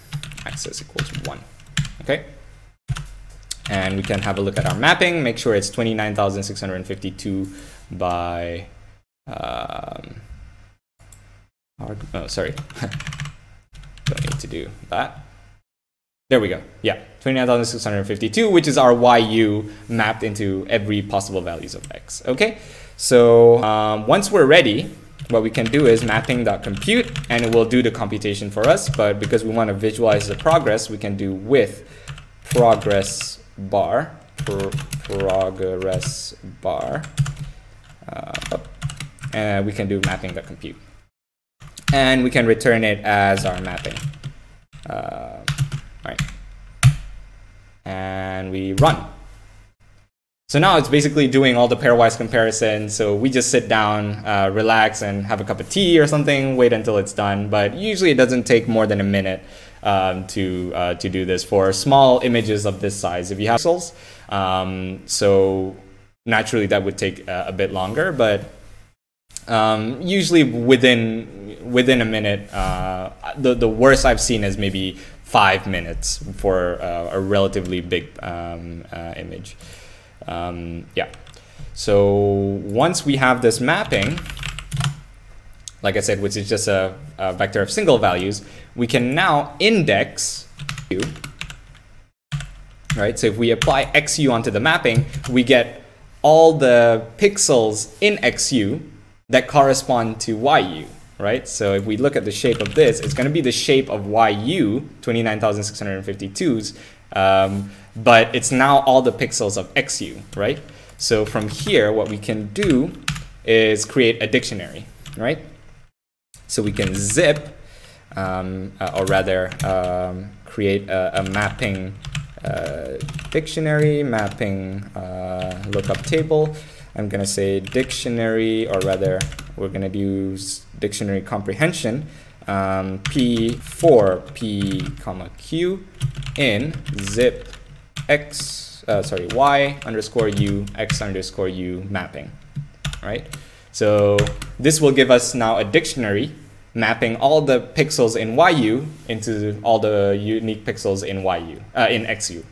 Axis equals 1. Okay, and we can have a look at our mapping. Make sure it's 29,652 by, um, oh, sorry, don't need to do that. There we go. Yeah, 29,652, which is our YU mapped into every possible values of X. Okay, so um, once we're ready, what we can do is mapping.compute and it will do the computation for us. But because we want to visualize the progress, we can do with progress bar, pro progress bar, uh, and we can do mapping.compute. And we can return it as our mapping. Uh, all right. And we run. So now it's basically doing all the pairwise comparisons. So we just sit down, uh, relax, and have a cup of tea or something, wait until it's done. But usually it doesn't take more than a minute um, to, uh, to do this for small images of this size. If you have pixels, um, so naturally that would take a, a bit longer, but um, usually within within a minute. Uh, the the worst I've seen is maybe five minutes for uh, a relatively big um, uh, image. Um, yeah. So once we have this mapping, like I said, which is just a, a vector of single values, we can now index u. Right. So if we apply xu onto the mapping, we get all the pixels in xu that correspond to yu right? So if we look at the shape of this, it's going to be the shape of YU, 29,652's, um, but it's now all the pixels of XU, right? So from here, what we can do is create a dictionary, right? So we can zip, um, uh, or rather um, create a, a mapping uh, dictionary, mapping uh, lookup table. I'm going to say dictionary, or rather, we're going to use dictionary comprehension um, p4 p comma q in zip x uh, sorry, y underscore u, x underscore u mapping, right? So this will give us now a dictionary mapping all the pixels in yu into all the unique pixels in yu, uh, in xu.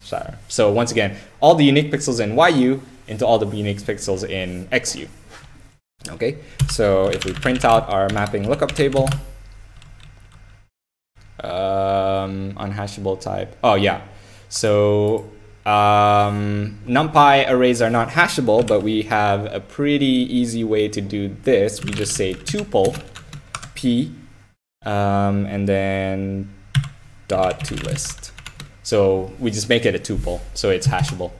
Sorry. So once again, all the unique pixels in yu into all the unique pixels in xu. Okay, so if we print out our mapping lookup table, um, unhashable type. Oh yeah, so um, NumPy arrays are not hashable, but we have a pretty easy way to do this. We just say tuple p um, and then dot to list. So we just make it a tuple, so it's hashable.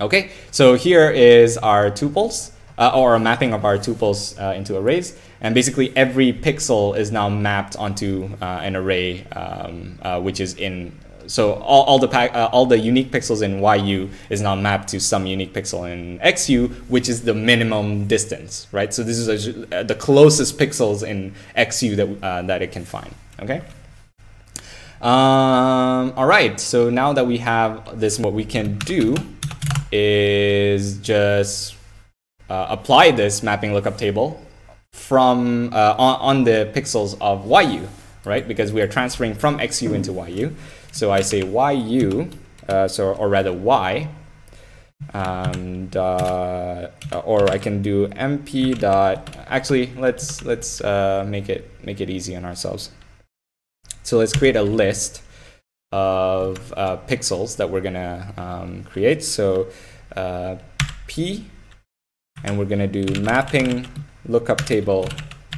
Okay, so here is our tuples, uh, or a mapping of our tuples uh, into arrays. And basically every pixel is now mapped onto uh, an array, um, uh, which is in, so all, all the uh, all the unique pixels in YU is now mapped to some unique pixel in XU, which is the minimum distance, right? So this is a, uh, the closest pixels in XU that, that it can find, okay? Um, all right, so now that we have this, what we can do is just uh, apply this mapping lookup table from uh, on, on, the pixels of yu, right? Because we are transferring from xu into yu. So I say yu, uh, so or rather y, and uh, or I can do np dot. Actually, let's let's uh, make it make it easy on ourselves. So let's create a list of uh, pixels that we're gonna um, create. So uh, p, and we're gonna do mapping lookup table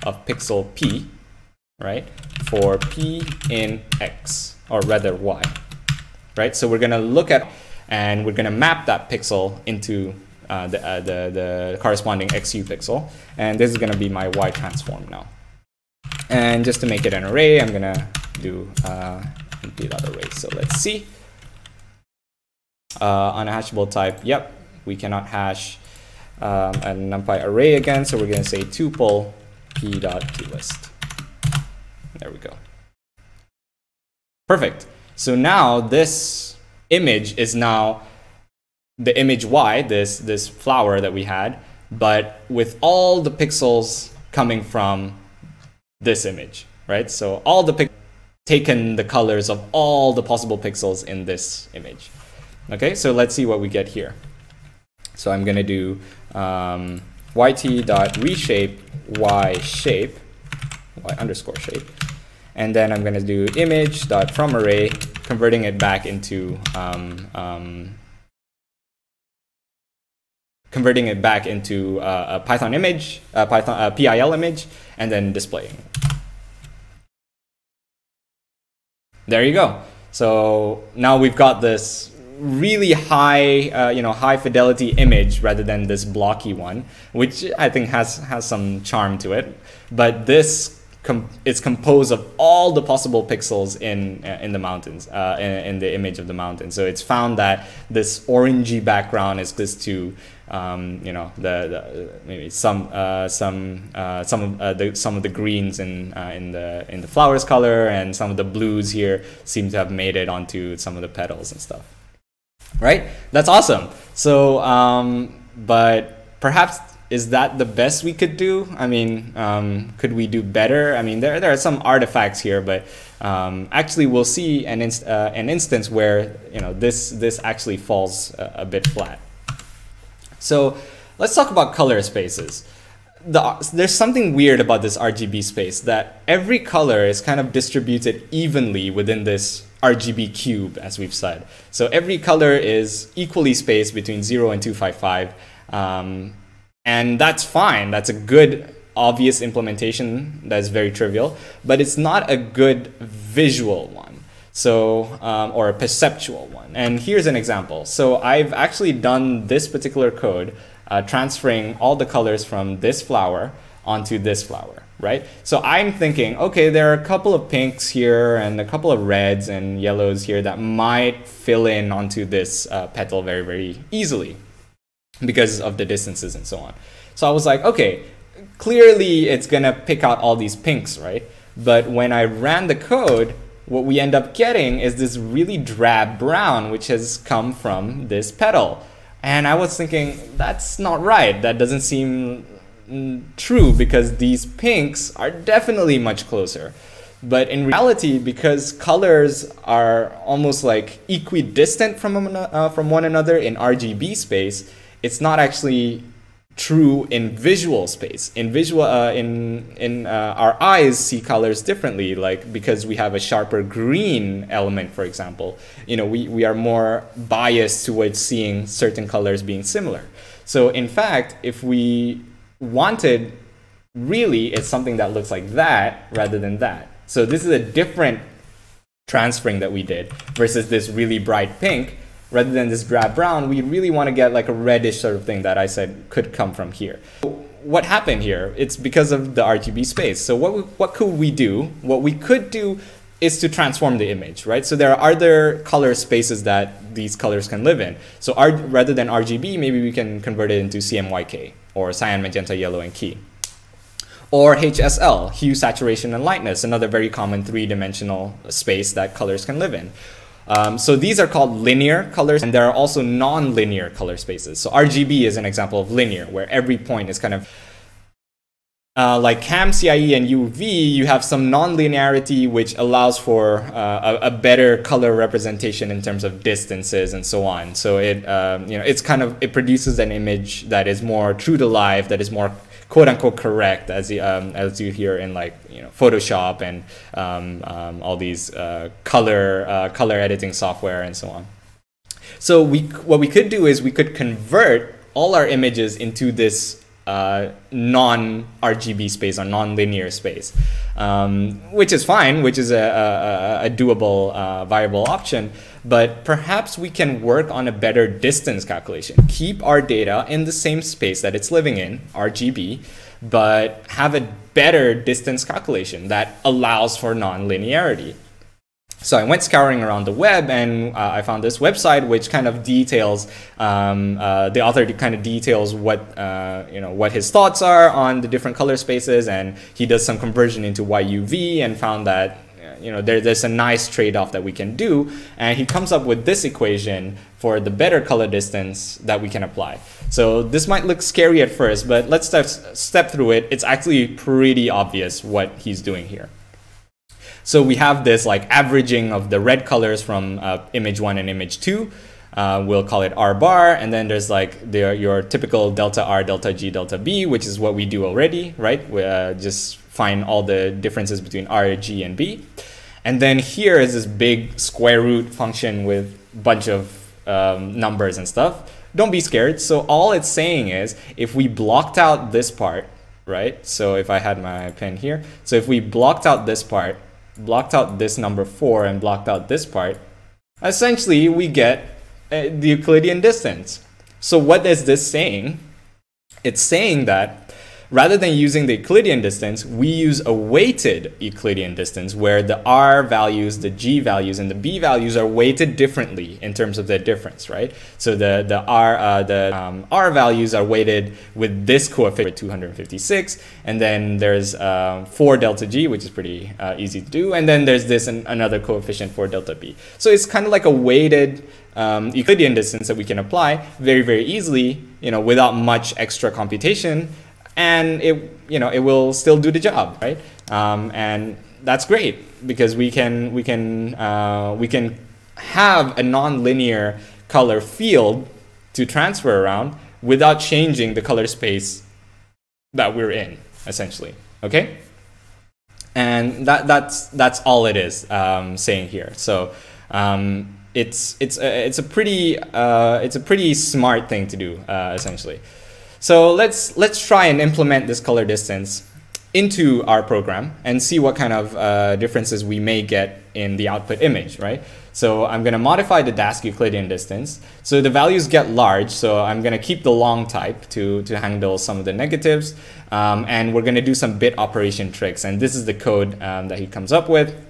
of pixel p, right, for p in x, or rather y, right? So we're gonna look at, and we're gonna map that pixel into uh, the, uh, the, the corresponding xu pixel, and this is gonna be my y transform now. And just to make it an array, I'm gonna do uh, array. So let's see. Uh, unhashable type, yep, we cannot hash um, a numpy array again, so we're going to say tuple p dot list. There we go. Perfect. So now this image is now the image y, this, this flower that we had, but with all the pixels coming from this image, right? So all the pixels taken the colors of all the possible pixels in this image. Okay, so let's see what we get here. So I'm going to do um, yt.reshape y shape, y underscore shape. And then I'm going to do image.from array, converting it back into um, um, converting it back into uh, a Python image, a Python a PIL image, and then displaying. There you go. So now we've got this really high, uh, you know, high fidelity image rather than this blocky one, which I think has has some charm to it. But this com it's composed of all the possible pixels in uh, in the mountains, uh, in, in, the image of the mountain. So it's found that this orangey background is just to um, you know the, the, maybe some uh, some uh, some of uh, the some of the greens in uh, in the in the flowers color and some of the blues here seem to have made it onto some of the petals and stuff right? That's awesome. So, um, but perhaps is that the best we could do? I mean, um, could we do better? I mean, there, there are some artifacts here, but um, actually we'll see an, inst uh, an instance where you know this, this actually falls a, a, bit flat. So let's talk about color spaces. The, there's something weird about this RGB space that every color is kind of distributed evenly within this RGB cube, as we've said. So every color is equally spaced between 0 and 255. Um, and that's fine. That's a good, obvious implementation that's very trivial, but it's not a good visual one. So, um, or a perceptual one. And here's an example. So I've actually done this particular code, uh, transferring all the colors from this flower onto this flower right? So I'm thinking, okay, there are a couple of pinks here and a couple of reds and yellows here that might fill in onto this uh, petal very, very easily because of the distances and so on. So I was like, okay, clearly it's gonna pick out all these pinks, right? But when I ran the code, what we end up getting is this really drab brown, which has come from this petal. And I was thinking, that's not right. That doesn't seem mm, true because these pinks are definitely much closer. But in reality, because colors are almost like equidistant from, uh, from one another in RGB space, it's not actually true in visual space. In visual, uh, in in uh, our eyes see colors differently. Like because we have a sharper green element, for example, you know, we we are more biased towards seeing certain colors being similar. So in fact, if we wanted, really, it's something that looks like that rather than that. So this is a different transferring that we did versus this really bright pink rather than this drab brown, we really want to get like a reddish sort of thing that I said could come from here. What happened here? It's because of the RGB space. So what, we, what could we do? What we could do is to transform the image, right? So there are other color spaces that these colors can live in. So R, rather than RGB, maybe we can convert it into CMYK or cyan, magenta, yellow, and key. Or HSL, hue, saturation, and lightness, another very common three-dimensional space that colors can live in. Um, so these are called linear colors, and there are also non-linear color spaces. So RGB is an example of linear, where every point is kind of uh, like CAM, CIE, and UV, you have some non-linearity which allows for uh, a, a, better color representation in terms of distances and so on. So it, um, you know, it's kind of it produces an image that is more true to life, that is more quote unquote correct as you, um, as you hear in like you know Photoshop and um, um, all these uh, color uh, color editing software and so on. So we what we could do is we could convert all our images into this uh, non-RGB space or non-linear space, um, which is fine, which is a, a, a doable, uh, viable option. But perhaps we can work on a better distance calculation. Keep our data in the same space that it's living in, RGB, but have a better distance calculation that allows for non-linearity. So I went scouring around the web and uh, I found this website which kind of details um, uh, the author kind of details what uh, you know what his thoughts are on the different color spaces and he does some conversion into YUV and found that you know there, there's a nice trade-off that we can do and he comes up with this equation for the better color distance that we can apply. So this might look scary at first but let's step, step through it. It's actually pretty obvious what he's doing here. So we have this like averaging of the red colors from uh, image one and image two. Uh, we'll call it R bar. And then there's like the, your typical delta R, delta G, delta B, which is what we do already, right? We uh, just find all the differences between R, G, and B. And then here is this big square root function with a bunch of um, numbers and stuff. Don't be scared. So all it's saying is if we blocked out this part, right? So if I had my pen here, so if we blocked out this part, blocked out this number 4 and blocked out this part, essentially we get uh, the Euclidean distance. So what is this saying? It's saying that Rather than using the Euclidean distance, we use a weighted Euclidean distance where the R values, the G values, and the B values are weighted differently in terms of their difference, right? So the, the, R, uh, the um, R values are weighted with this coefficient 256, and then there's uh, 4 delta G, which is pretty uh, easy to do, and then there's this an, another coefficient for delta B. So it's kind of like a weighted um, Euclidean distance that we can apply very, very easily, you know, without much extra computation and it you know it will still do the job, right? Um, and that's great because we can we can uh, we can have a non-linear color field to transfer around without changing the color space that we're in, essentially. Okay, and that that's that's all it is um, saying here. So. Um, it's it's a, it's a pretty uh, it's a pretty smart thing to do uh, essentially. So let's, let's try and implement this color distance into our program and see what kind of uh, differences we may get in the output image, right? So I'm going to modify the Dask Euclidean distance. So the values get large, so I'm going to keep the long type to, to handle some of the negatives. Um, and we're going to do some bit operation tricks. And this is the code um, that he comes up with.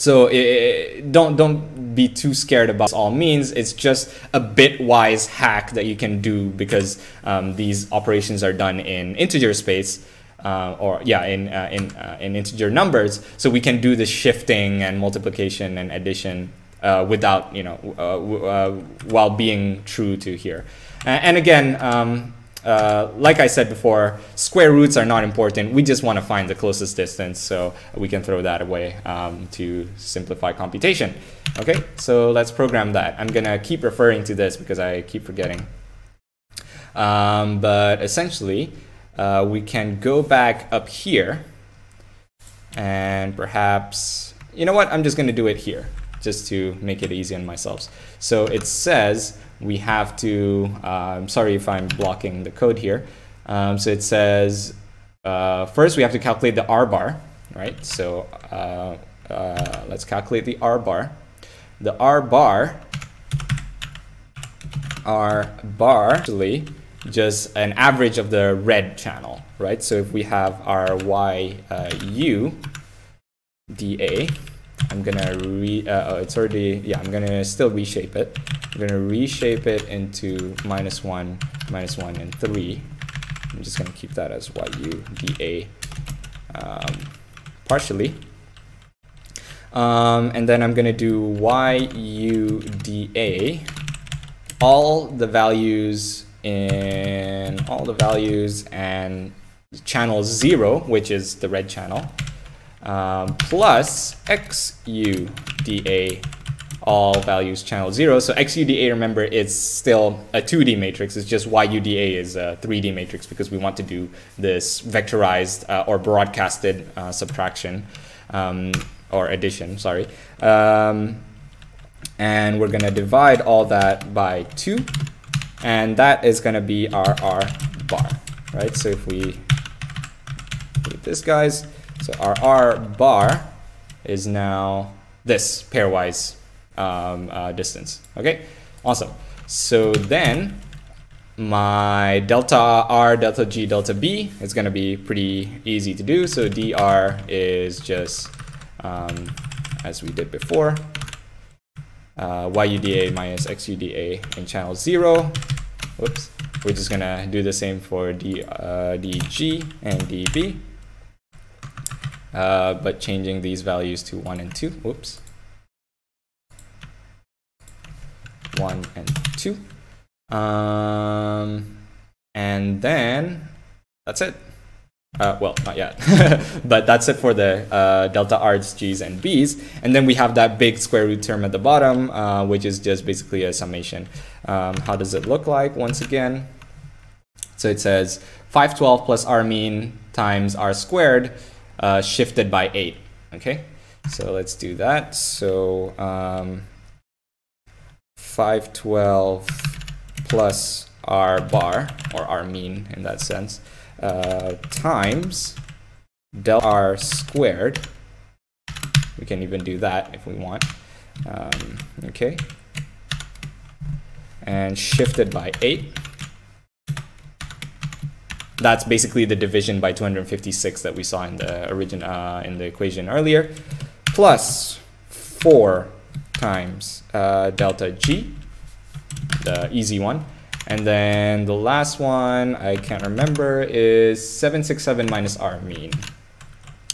So it, don't don't be too scared about all means. It's just a bitwise hack that you can do because um, these operations are done in integer space. uh, or yeah, in uh, in uh, in integer numbers. So we can do the shifting and multiplication and addition uh, without you know uh, uh, while being true to here. and again. Um, like I said before, square roots are not important. We just want to find the closest distance, so we can throw that away um, to simplify computation. Okay, so let's program that. I'm gonna keep referring to this because I keep forgetting. Um, but essentially, uh, we can go back up here and perhaps, you know what, I'm just going to do it here just to make it easy on myself. So it says we have to, uh, I'm sorry if I'm blocking the code here. Um, so it says uh, first we have to calculate the R bar, right? So uh, uh, let's calculate the R bar. The R bar, R bar actually just an average of the red channel, right? So if we have our y uh, u dA, I'm gonna re, uh, oh, it's already, yeah, I'm gonna still reshape it. I'm gonna reshape it into minus one, minus one, and three. I'm just gonna keep that as yu dA um, partially. Um, and then I'm gonna do yu dA, all the values in all the values and channel 0, which is the red channel, um, plus xuda, all values channel 0. So xuda, remember, it's still a 2D matrix. It's just yuda is a 3D matrix because we want to do this vectorized uh, or broadcasted uh, subtraction um, or addition, sorry. Um, and we're going to divide all that by 2 and that is going to be our R bar, right? So if we this, guys, so our R bar is now this pairwise um, uh, distance, okay? Awesome. So then my delta R, delta G, delta B is going to be pretty easy to do. So dr is just um, as we did before, uh, yuda minus xuda in channel 0. Whoops. We're just going to do the same for D, uh, dg and db, uh, but changing these values to 1 and 2. Whoops. 1 and 2. Um, and then that's it. Uh, well, not yet, but that's it for the uh, delta r's, g's, and b's. And then we have that big square root term at the bottom, uh, which is just basically a summation. Um, how does it look like once again? So it says 512 plus r mean times r squared uh, shifted by 8. Okay, so let's do that. So um, 512 plus r bar, or r mean in that sense, uh, times del r squared. We can even do that if we want. Um, okay. And shifted by 8. That's basically the division by 256 that we saw in the origin uh, in the equation earlier, plus 4 times uh, delta g, the easy one, and then the last one I can't remember is 767 minus r mean.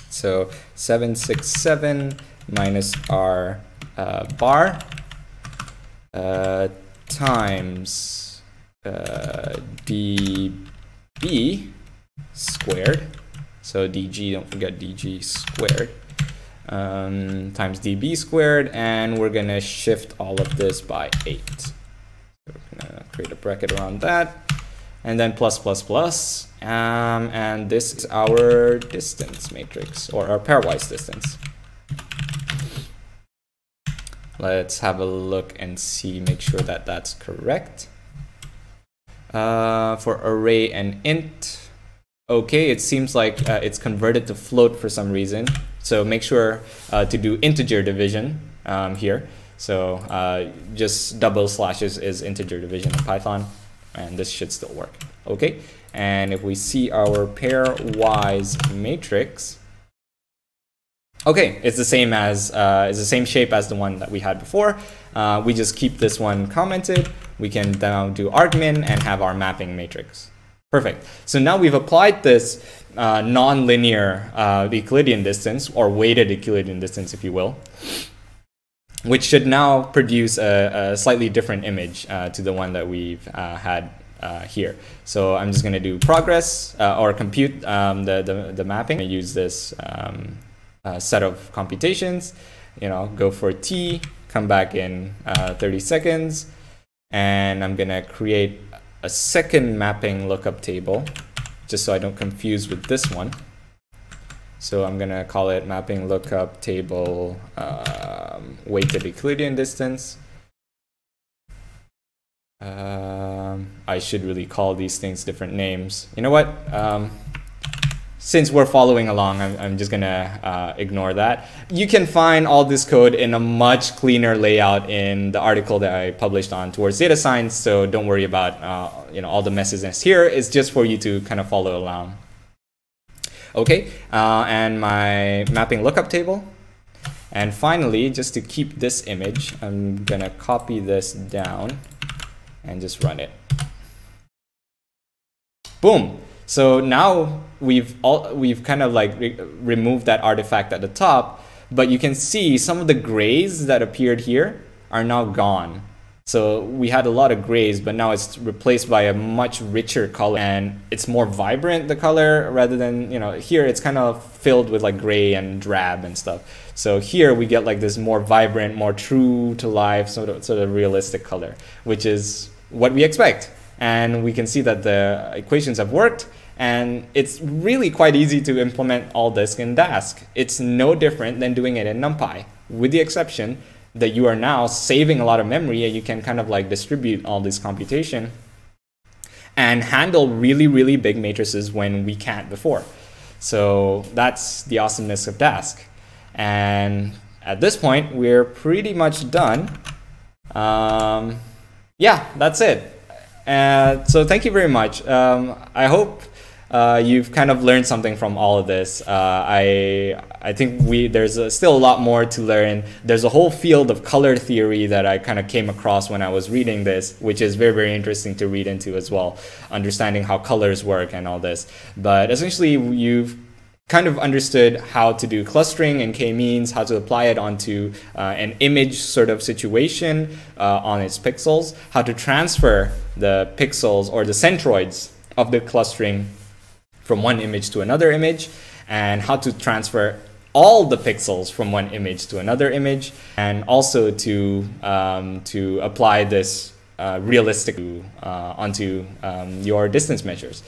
So 767 minus r uh, bar uh, times uh, db squared. So dg, don't forget dg squared. Um, times db squared, and we're gonna shift all of this by 8 we're gonna create a bracket around that and then plus plus plus um, and this is our distance matrix or our pairwise distance let's have a look and see make sure that that's correct uh, for array and int okay it seems like uh, it's converted to float for some reason so make sure uh, to do integer division um, here so uh, just double slashes is integer division in Python, and this should still work. Okay, and if we see our pairwise matrix, okay, it's the same as uh, it's the same shape as the one that we had before. Uh, we just keep this one commented. We can now do argmin and have our mapping matrix. Perfect. So now we've applied this uh, non-linear uh, Euclidean distance, or weighted Euclidean distance, if you will, which should now produce a, a slightly different image uh, to the one that we've uh, had uh, here. So I'm just going to do progress uh, or compute um, the, the, the, mapping. I use this um, set of computations, you know, go for t, come back in 30 seconds, and I'm going to create a second mapping lookup table just so I don't confuse with this one. So I'm gonna call it mapping lookup table um, weighted Euclidean distance. Um, I should really call these things different names. You know what? Um, since we're following along, I'm, I'm just gonna uh, ignore that. You can find all this code in a much cleaner layout in the article that I published on Towards Data Science, so don't worry about uh, you know all the messiness here. It's just for you to kind of follow along. Okay, uh, and my mapping lookup table. And finally, just to keep this image, I'm gonna copy this down and just run it. Boom. So now we've all we've kind of like re removed that artifact at the top, but you can see some of the grays that appeared here are now gone. So we had a lot of grays, but now it's replaced by a much richer color and it's more vibrant, the color, rather than, you know, here it's kind of filled with like gray and drab and stuff. So here we get like this more vibrant, more true to life, sort of, sort of realistic color, which is what we expect. And we can see that the equations have worked and it's really quite easy to implement all this in Dask. It's no different than doing it in NumPy, with the exception that you are now saving a lot of memory and you can kind of like distribute all this computation and handle really, really big matrices when we can't before. So that's the awesomeness of Dask. And at this point, we're pretty much done. Um, yeah, that's it. Uh, so thank you very much. Um, I hope uh, you've kind of learned something from all of this. Uh, I I think we there's a, still a lot more to learn. There's a whole field of color theory that I kind of came across when I was reading this, which is very very interesting to read into as well, understanding how colors work and all this. But essentially, you've kind of understood how to do clustering and k-means, how to apply it onto uh, an image sort of situation uh, on its pixels, how to transfer the pixels or the centroids of the clustering from one image to another image and how to transfer all the pixels from one image to another image and also to, um, to apply this uh, realistic uh, onto um, your distance measures.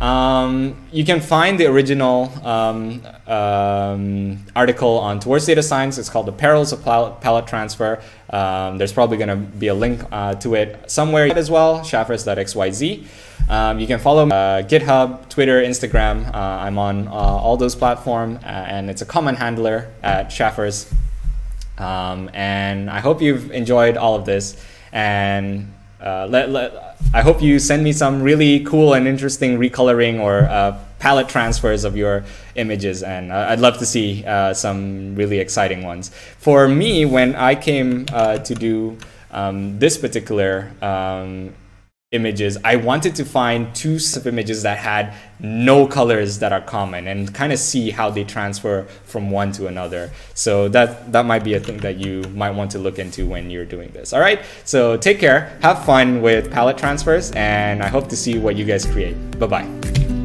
Um, you can find the original um, um, article on Towards Data Science. It's called The Perils of Palette Transfer. Um, there's probably going to be a link uh, to it somewhere as well, syaffers.xyz. Um, you can follow uh, GitHub, Twitter, Instagram. Uh, I'm on uh, all those platforms, uh, and it's a common handler at Syaffers. Um, and I hope you've enjoyed all of this. And uh, let, let, I hope you send me some really cool and interesting recoloring or uh, palette transfers of your images and uh, I'd love to see uh, some really exciting ones. For me, when I came uh, to do um, this particular um, images, I wanted to find two images that had no colors that are common and kind of see how they transfer from one to another. So that, that might be a thing that you might want to look into when you're doing this. All right, so take care, have fun with palette transfers, and I hope to see what you guys create. Bye-bye.